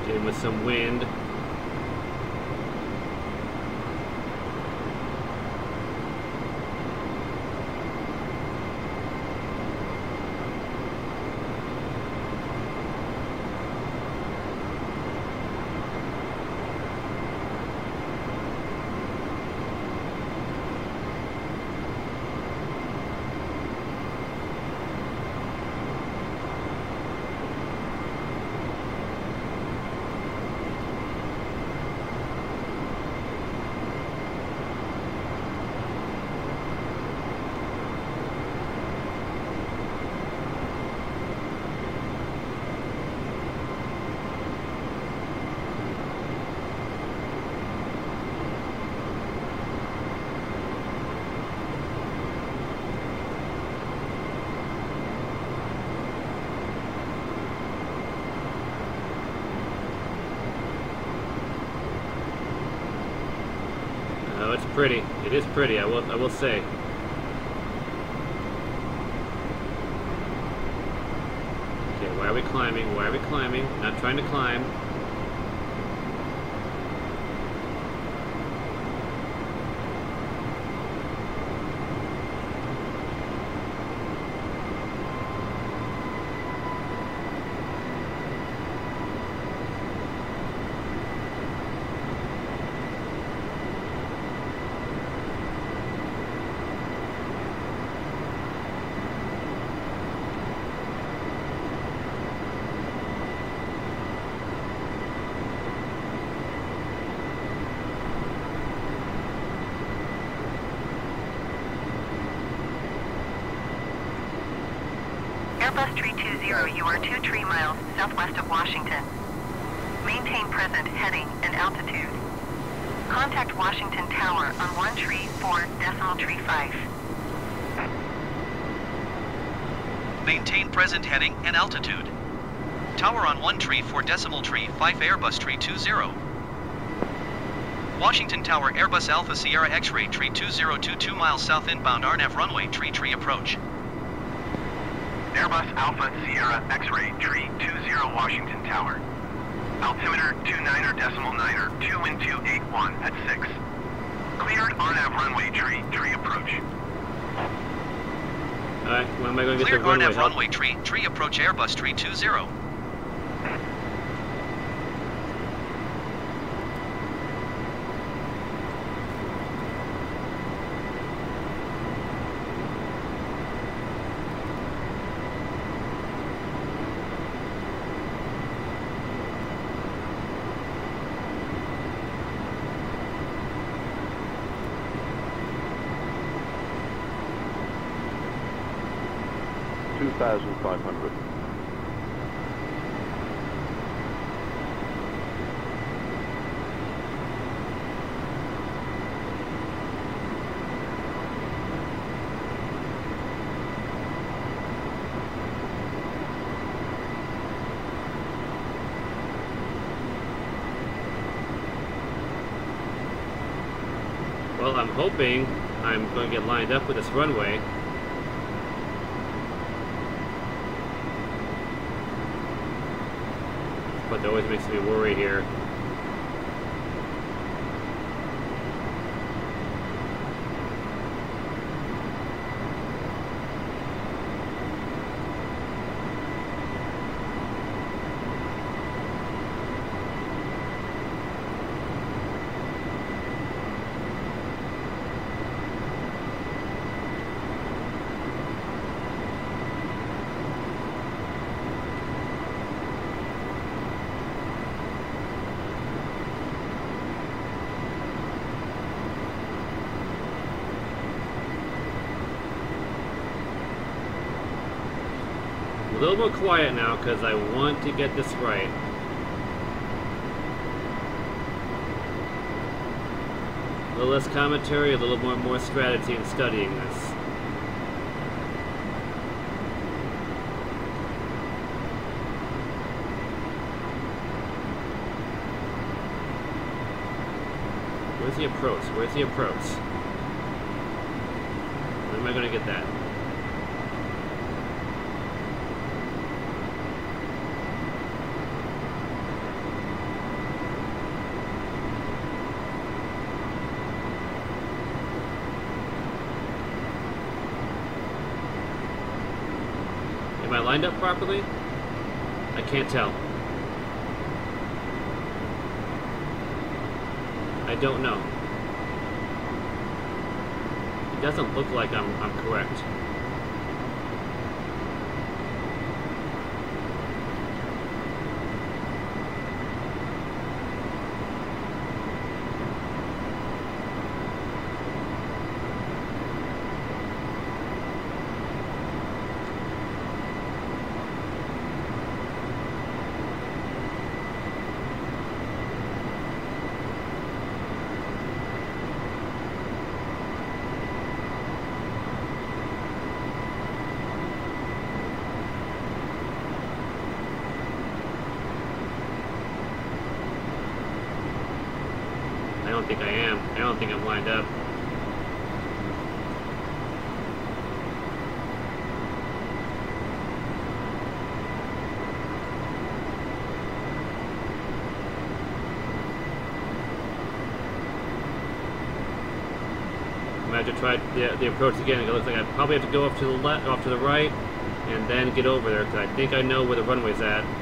Getting with some wind. Oh, it's pretty. It is pretty, I will, I will say. Okay, why are we climbing? Why are we climbing? Not trying to climb. Present heading and altitude. Tower on 1 tree 4 decimal tree 5 Airbus tree 20. Washington Tower Airbus Alpha Sierra X-ray tree 2022 miles south inbound RNAV runway tree tree approach. Airbus Alpha Sierra X-ray tree 20 Washington Tower. Altimeter 29er decimal 9er 2 wind 281 at 6. Cleared RNAV runway tree tree approach. Alright, when am I going to get Cleared the runway? RNAV help? runway tree tree approach Airbus tree 20. Two thousand five hundred. Well, I'm hoping I'm going to get lined up with this runway. That always makes me worry here. Little more quiet now because I want to get this right. A little less commentary, a little more more strategy in studying this. Where's the approach? Where's the approach? When am I going to get that? Am I lined up properly? I can't tell. I don't know. It doesn't look like I'm, I'm correct. I don't think I am. I don't think I'm lined up. Gonna have to try the, the approach again. It looks like I probably have to go off to the left, off to the right, and then get over there because I think I know where the runway's at.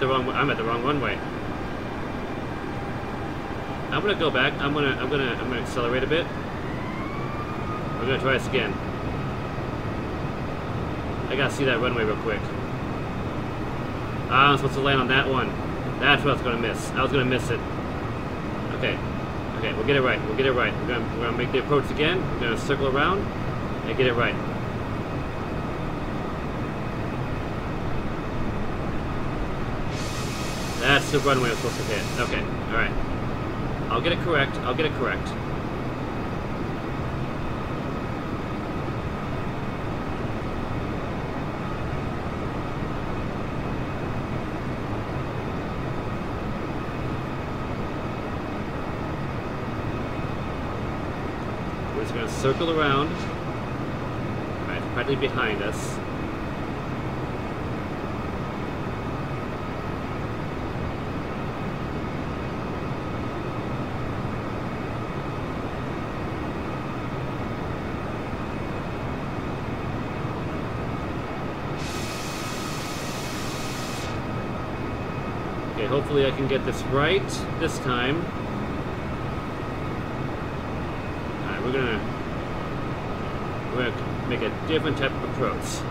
The wrong? I'm at the wrong runway. I'm gonna go back. I'm gonna, I'm gonna, I'm gonna accelerate a bit. We're gonna try this again. I gotta see that runway real quick. Ah, I'm supposed to land on that one. That's what I was gonna miss. I was gonna miss it. Okay. Okay, we'll get it right. We'll get it right. We're gonna, we're gonna make the approach again. We're gonna circle around and get it right. The runway I'm supposed to hit. Okay, alright. I'll get it correct. I'll get it correct. We're just gonna circle around. Alright, it's practically behind us. Hopefully I can get this right this time. Alright, we're gonna we're gonna make a different type of approach.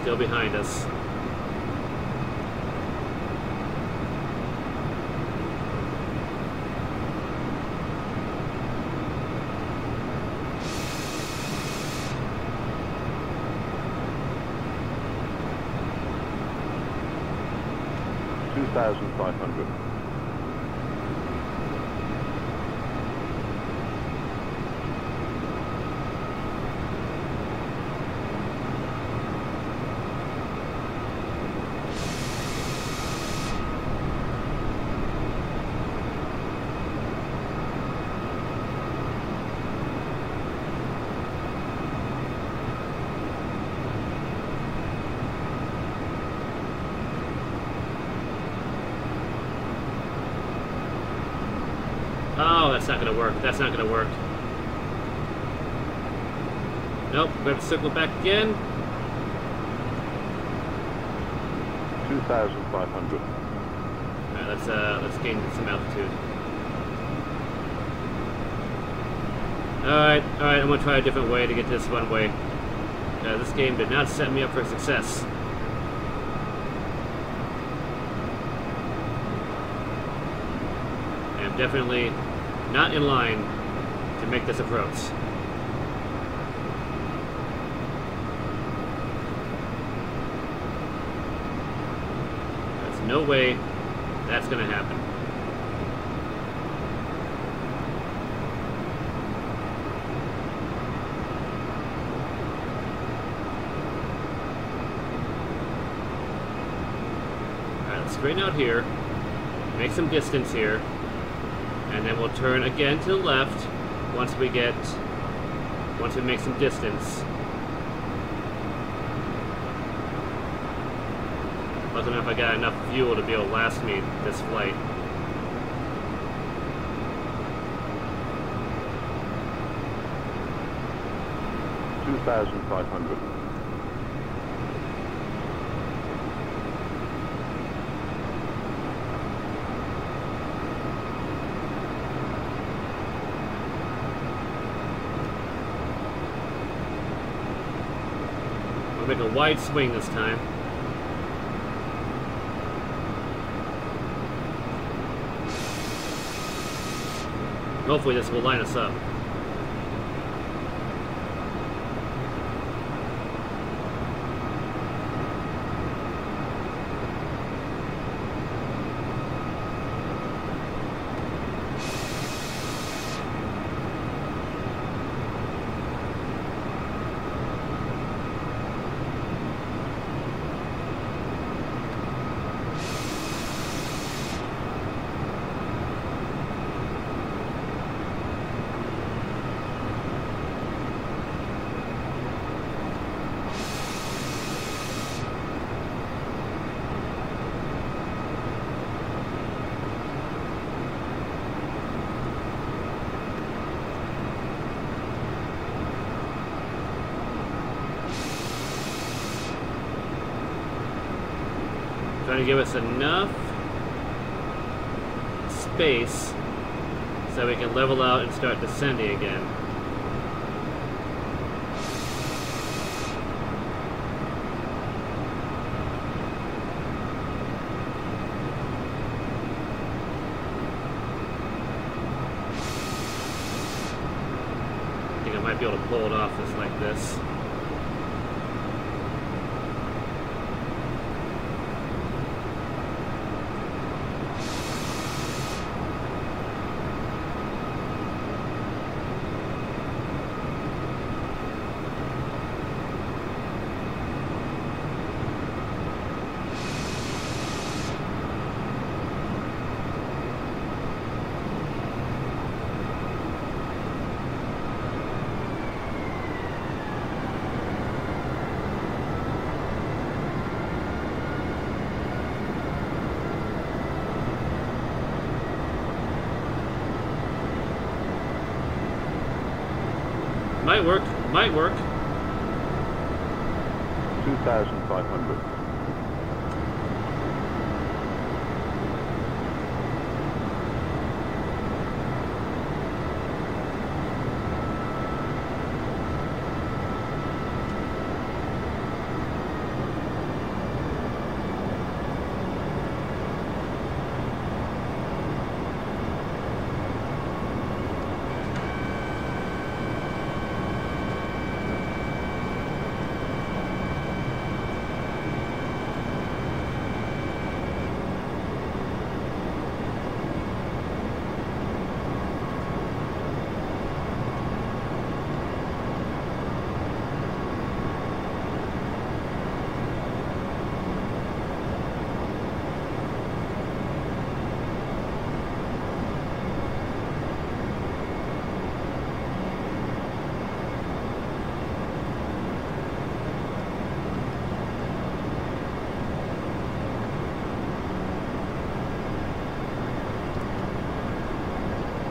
Still behind us. Two thousand five hundred. Oh, that's not gonna work. That's not gonna work. Nope, we have to circle back again. Two thousand five hundred. Alright, let's uh let's gain some altitude. Alright, alright, I'm gonna try a different way to get this runway. Uh, this game did not set me up for success. I am definitely not in line to make this approach. There's no way that's gonna happen. Alright, let's straighten out here. Make some distance here. And then we'll turn again to the left once we get once we make some distance. hoping if I got enough fuel to be able to last me this flight. Two thousand five hundred. We'll make a wide swing this time. Hopefully this will line us up. Give us enough space so we can level out and start descending again. I think I might be able to pull it off just like this. Might work. Might work. 2,500.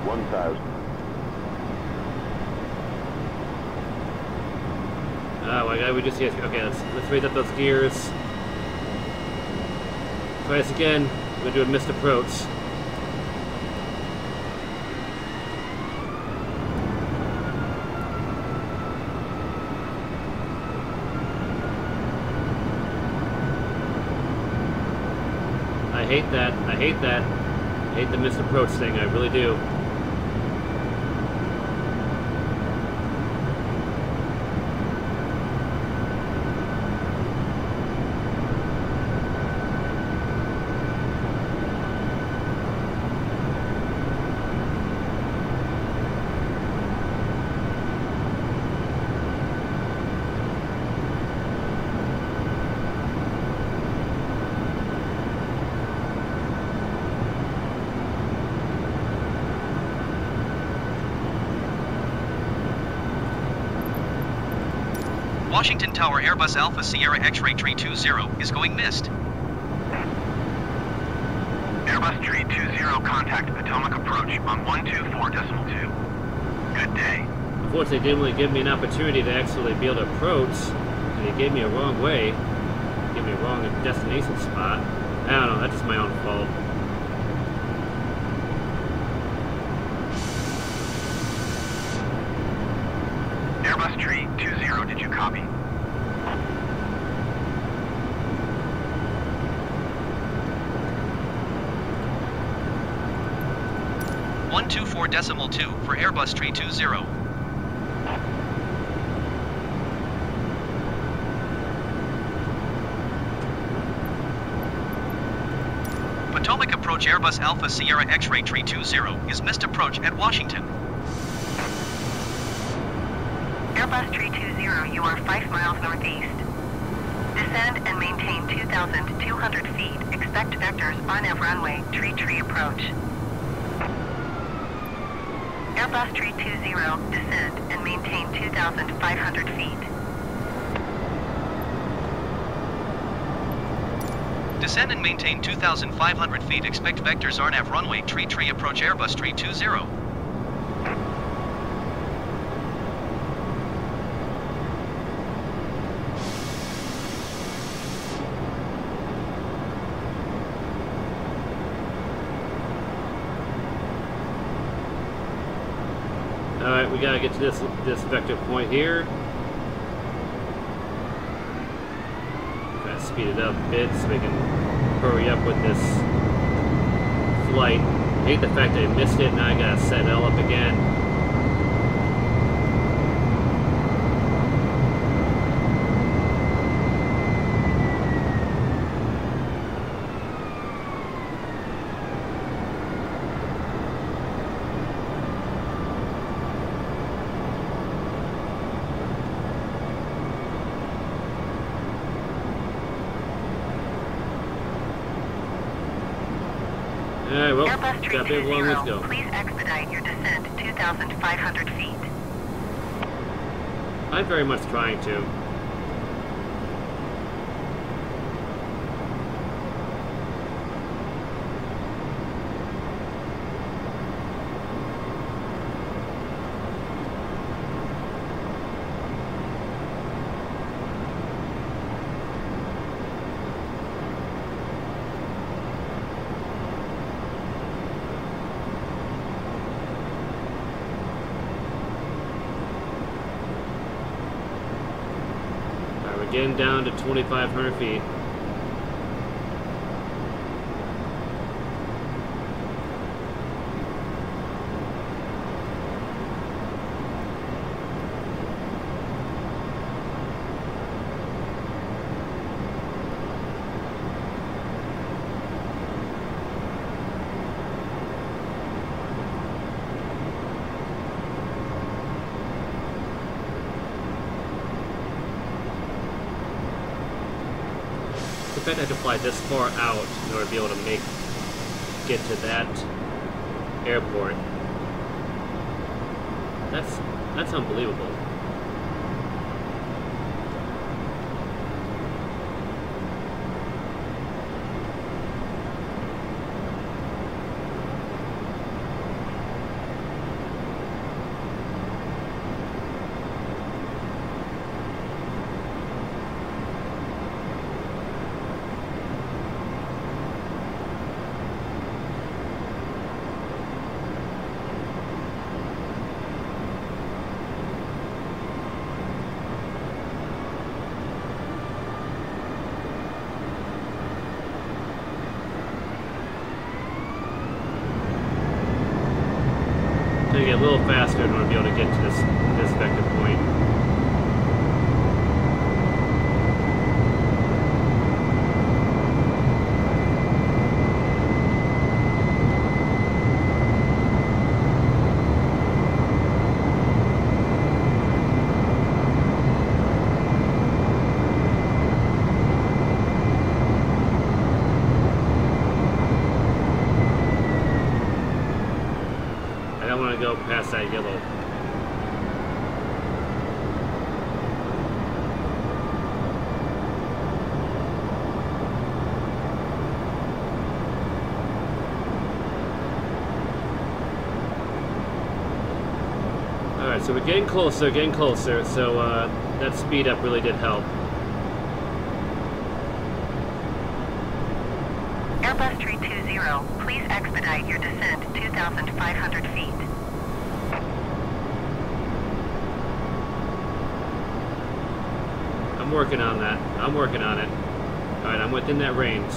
One thousand. Oh my god, we just yes. Okay, let's let's raise up those gears. Try this again. We're gonna do a missed approach. I hate that. I hate that. I hate the missed approach thing. I really do. Washington Tower Airbus Alpha Sierra X-ray tree 20 is going missed. Airbus Tree 20 contact Potomac approach on 124.2. Good day. Unfortunately, it didn't really give me an opportunity to actually be able to approach. And it gave me a wrong way. It gave me a wrong destination spot. I don't know, that's just my own fault. Airbus Tree 20, did you copy? 124 decimal 2 for Airbus 320. Potomac approach Airbus Alpha Sierra X-ray 320 is missed approach at Washington. Airbus 320, you are 5 miles northeast. Descend and maintain 2,200 feet. Expect vectors RNAV runway, tree tree approach. Airbus 320, descend and maintain 2,500 feet. Descend and maintain 2,500 feet. Expect vectors RNAV runway tree tree approach Airbus 320. All right, we gotta get this this vector point here. Gotta speed it up a bit so we can hurry up with this flight. I hate the fact that I missed it. Now I gotta set L up again. All right, well, Airbus got a bit of a long way to 320, please expedite your descent 2,500 feet. I'm very much trying to. All right, we're getting down to 2,500 feet. This far out in order to be able to make get to that airport. That's that's unbelievable. to get a little faster in order to be able to get to this this vector point. I don't want to go past that yellow. Alright, so we're getting closer, getting closer, so uh, that speed up really did help. Airbus 320, please expedite your descent 2,500 feet. I'm working on that. I'm working on it. Alright, I'm within that range.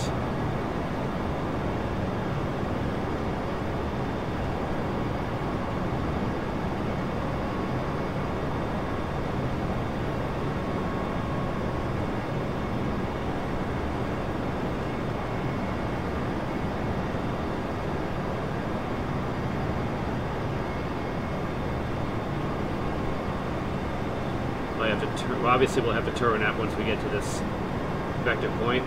I have to turn. Well, obviously, we'll have to turn out once we get to this vector point.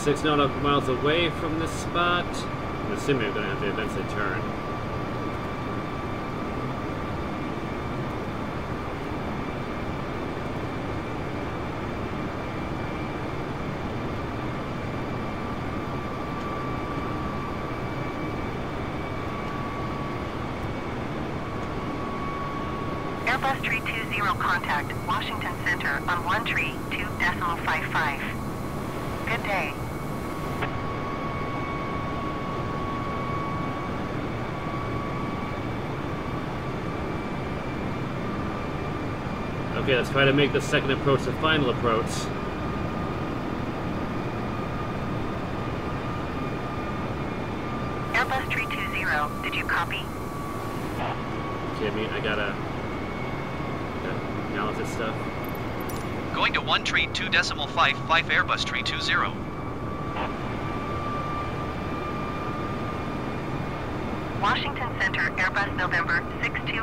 Six nautical miles away from this spot. I'm assuming we're going to have to eventually turn. Airbus tree 20 contact Washington Center on one tree 2 decimal 55. Good day. Okay, let's try to make the second approach the final approach. Airbus 320, did you copy? Okay, I mean, I gotta, gotta analysis stuff. Going to 1 tree 2 decimal 5 5 Airbus tree 20. Washington Center Airbus November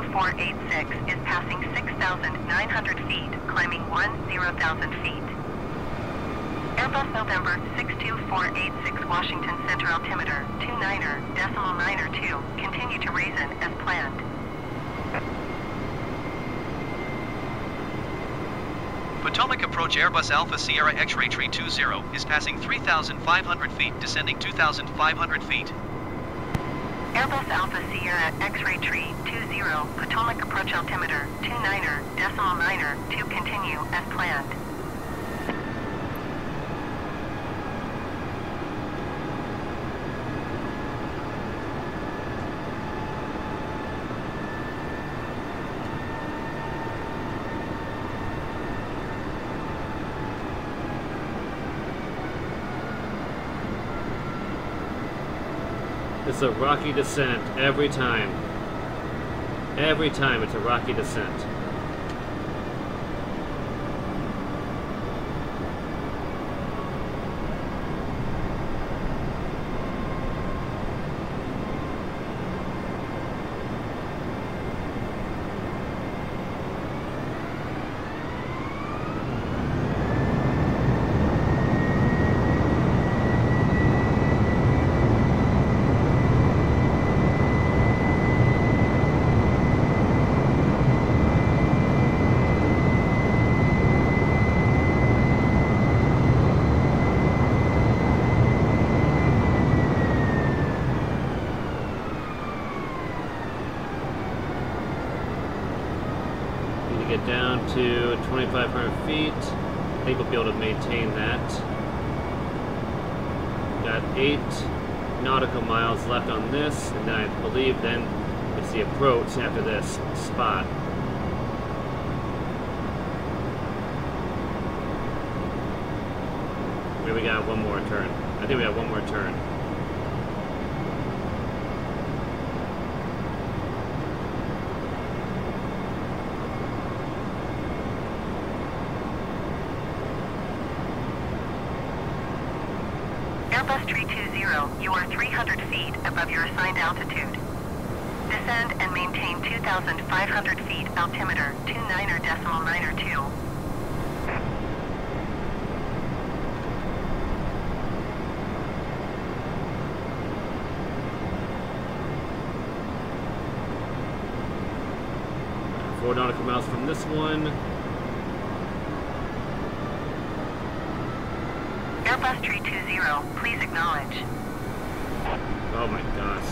62486 is passing 6,900 feet, climbing 10,000 feet. Airbus November 62486 Washington Center altimeter 29er decimal 9er 2 continue to Raisin as planned. Potomac approach Airbus Alpha Sierra X-ray tree 20 is passing 3,500 feet, descending 2,500 feet. Airbus Alpha Sierra X-ray tree 20 Potomac approach altimeter 29er decimal 9er 2 continue as planned. It's a rocky descent every time. Every time it's a rocky descent. Need to get down to 2,500 feet. I think we'll be able to maintain that. Got eight nautical miles left on this, and then I believe then it's the approach after this spot. Maybe we got one more turn. I think we got one more turn. Airbus tree 20, you are 300 feet above your assigned altitude. Descend and maintain 2,500 feet altimeter 29er decimal 9er 2. Four nautical miles from this one. Airbus 320, please acknowledge. Oh my gosh.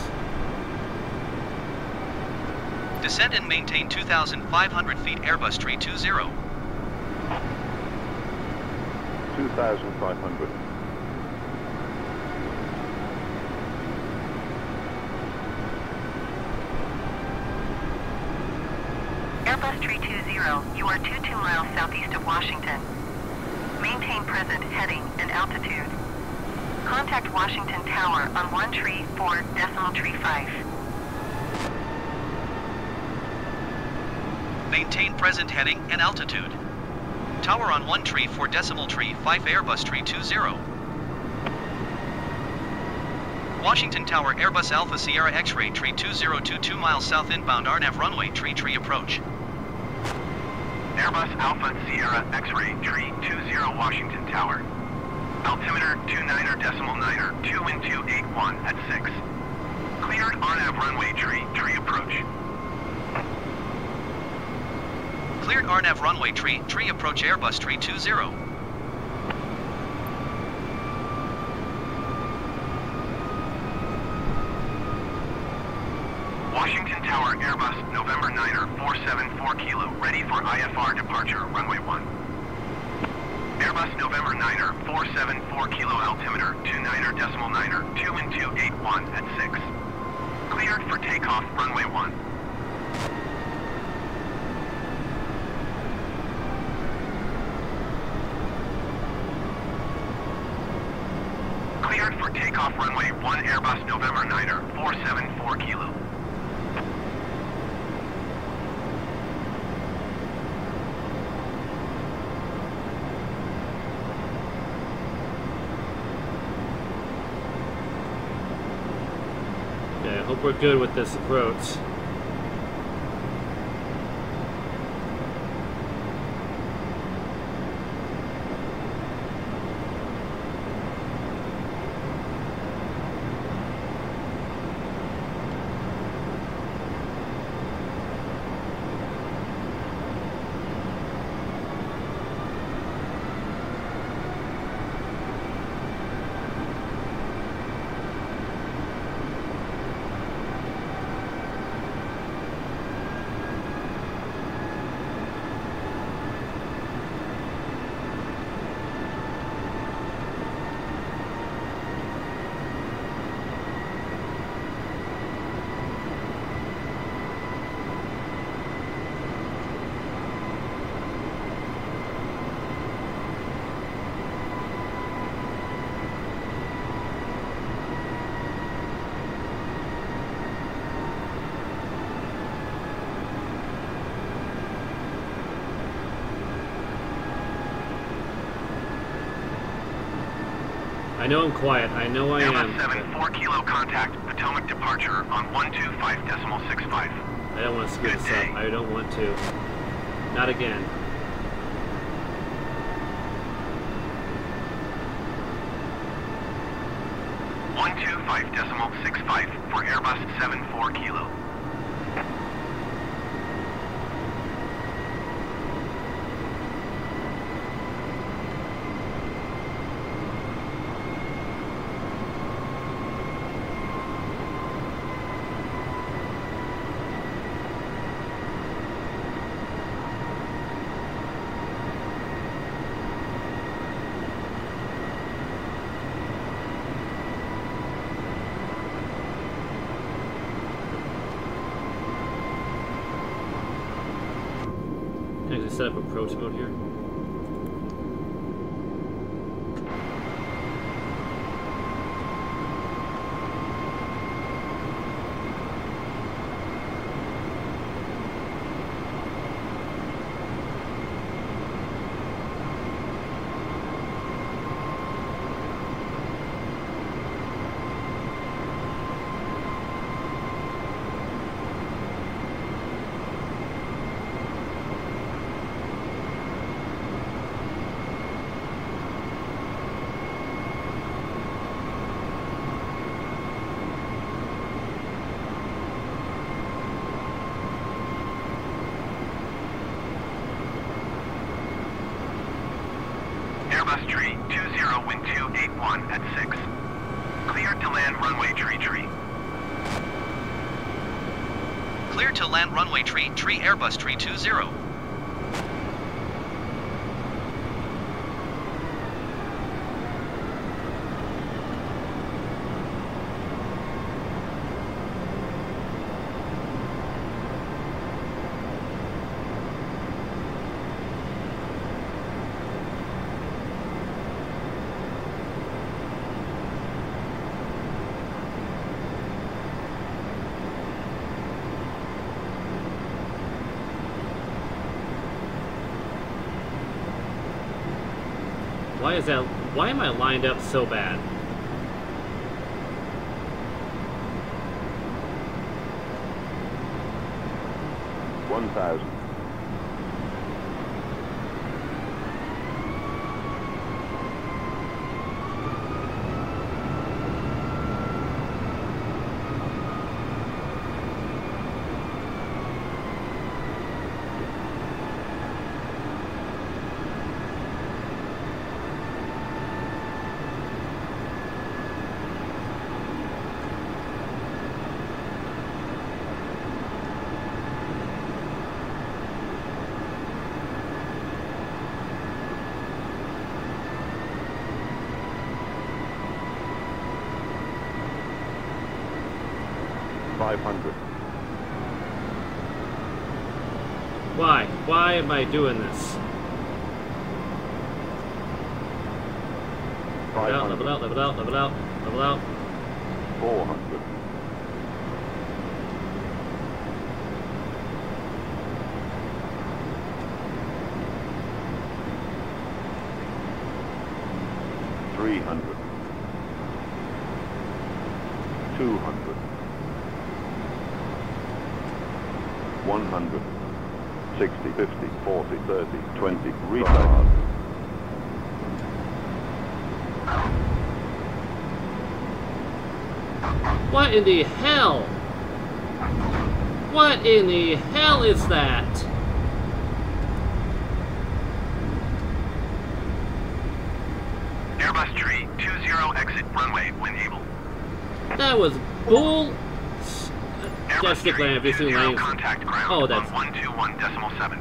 Descend and maintain 2,500 feet Airbus tree 20. 2,500. Zero, you are 22 miles southeast of Washington. Maintain present heading and altitude. Contact Washington Tower on one tree four decimal tree five. Maintain present heading and altitude. Tower on 1 tree 4 decimal tree 5 Airbus tree 20. Washington Tower Airbus Alpha Sierra X-ray tree 2022 miles south inbound RNAV runway tree tree approach. Airbus Alpha Sierra X-ray tree 20 Washington Tower. Altimeter 29er decimal 9er 2 and 281 at 6. Cleared RNAV runway tree tree approach. Cleared RNAV runway tree tree approach Airbus tree 20. Washington Tower Airbus November 9er 474 kilo ready for IFR departure runway 1. Airbus 9er 474 kilo altimeter 29er decimal 9er 2 and 281 at 6. Cleared for takeoff runway 1. Cleared for takeoff runway 1 Airbus November 9er 474 kilo. We're good with this approach. I know I'm quiet. I know I am. 7 4 kilo contact Potomac departure on 125 decimal 65. I don't want to screw Good this day. up. I don't want to. Not again. One two five decimal six five for Airbus 7 4 kilo. Can I just set up approach mode here? Airbus 320. Why am I lined up so bad? One thousand. Five hundred. Why? Why am I doing this? Level out, level out, level out, level out, level out. Four hundred. Three hundred. Two hundred. One hundred. Sixty, fifty, forty, thirty, twenty. Retard. What in the hell? What in the hell is that? Airbus tree 20 exit runway when able. That was bull. Just stick tree land, if you 20 land. contact ground Oh, that's- on 121.7.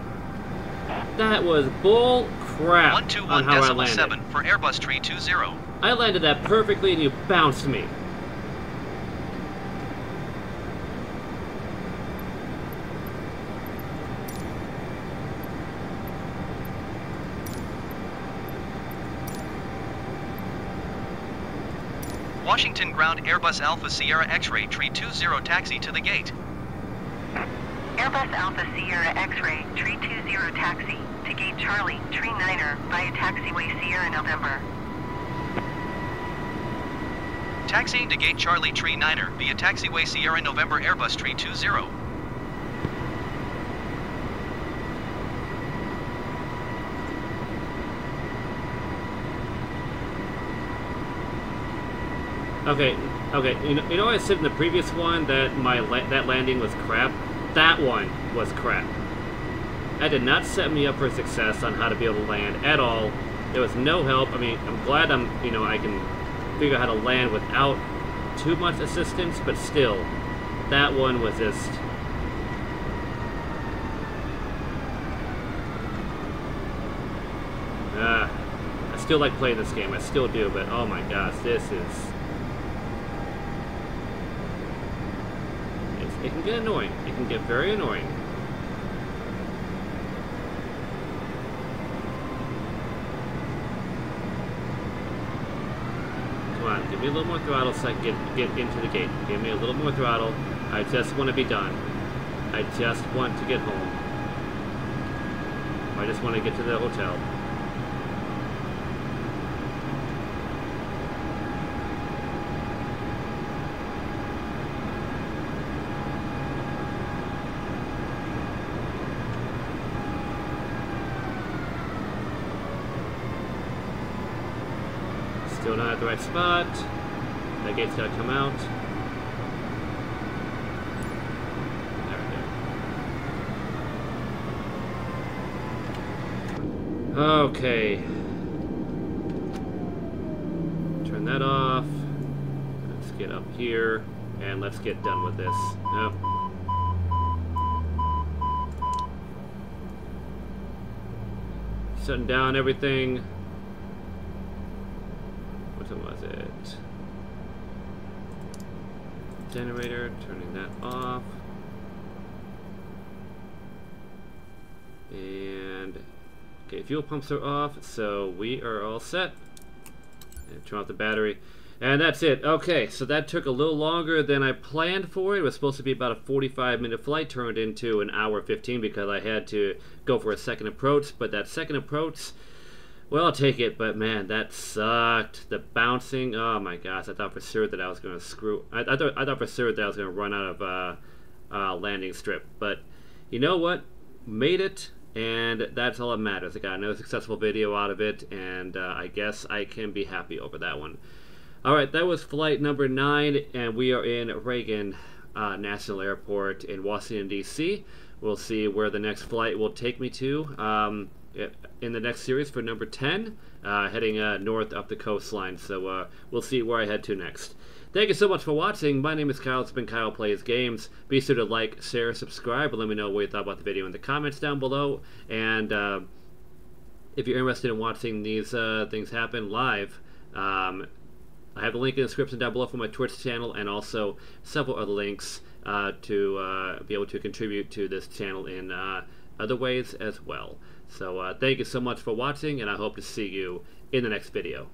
That was bull crap on how I landed. 7 for Airbus tree 20. I landed that perfectly and you bounced me. Washington ground Airbus Alpha Sierra X-ray tree 20 taxi to the gate. Airbus Alpha Sierra X-ray, tree 20 taxi, to gate Charlie, tree 9er, via taxiway Sierra November. Taxiing to gate Charlie tree 9er via taxiway Sierra November Airbus tree 20. Okay, okay. You know, you know I said in the previous one that my la- that landing was crap. That one was crap. That did not set me up for success on how to be able to land at all. There was no help. I mean, I'm glad I'm you know I can figure out how to land without too much assistance, but still, that one was just. Ah, I still like playing this game. I still do, but oh my gosh, this is. It's, it can get annoying. It can get very annoying. Come on, give me a little more throttle so I can get, get into the gate. Give me a little more throttle. I just want to be done. I just want to get home. I just want to get to the hotel. Still not at the right spot. That gate's gotta come out. Okay. Turn that off. Let's get up here and let's get done with this. Nope. Shutting down everything. Which one was it? Generator, turning that off. And okay, fuel pumps are off, so we are all set. And turn off the battery. And that's it. Okay, so that took a little longer than I planned for. It was supposed to be about a 45 minute flight, turned into an hour 15 because I had to go for a second approach. But that second approach, Well, I'll take it, but man, that sucked. The bouncing. Oh my gosh, I thought for sure that I was going to screw. I, I, thought I thought for sure that I was going to run out of uh, uh, landing strip. But you know what? Made it, and that's all that matters. I got another successful video out of it, and uh, I guess I can be happy over that one. All right, that was flight number nine, and we are in Reagan uh, National Airport in Washington D.C. We'll see where the next flight will take me to. Um, in the next series for number 10, uh, heading uh, north up the coastline. So uh, we'll see where I head to next. Thank you so much for watching. My name is Kyle. It's been Kyle Plays Games. Be sure to like, share, subscribe, and let me know what you thought about the video in the comments down below. And uh, if you're interested in watching these uh, things happen live, um, I have the link in the description down below for my Twitch channel and also several other links uh, to be able to contribute to this channel in other ways as well. So uh, thank you so much for watching, and I hope to see you in the next video.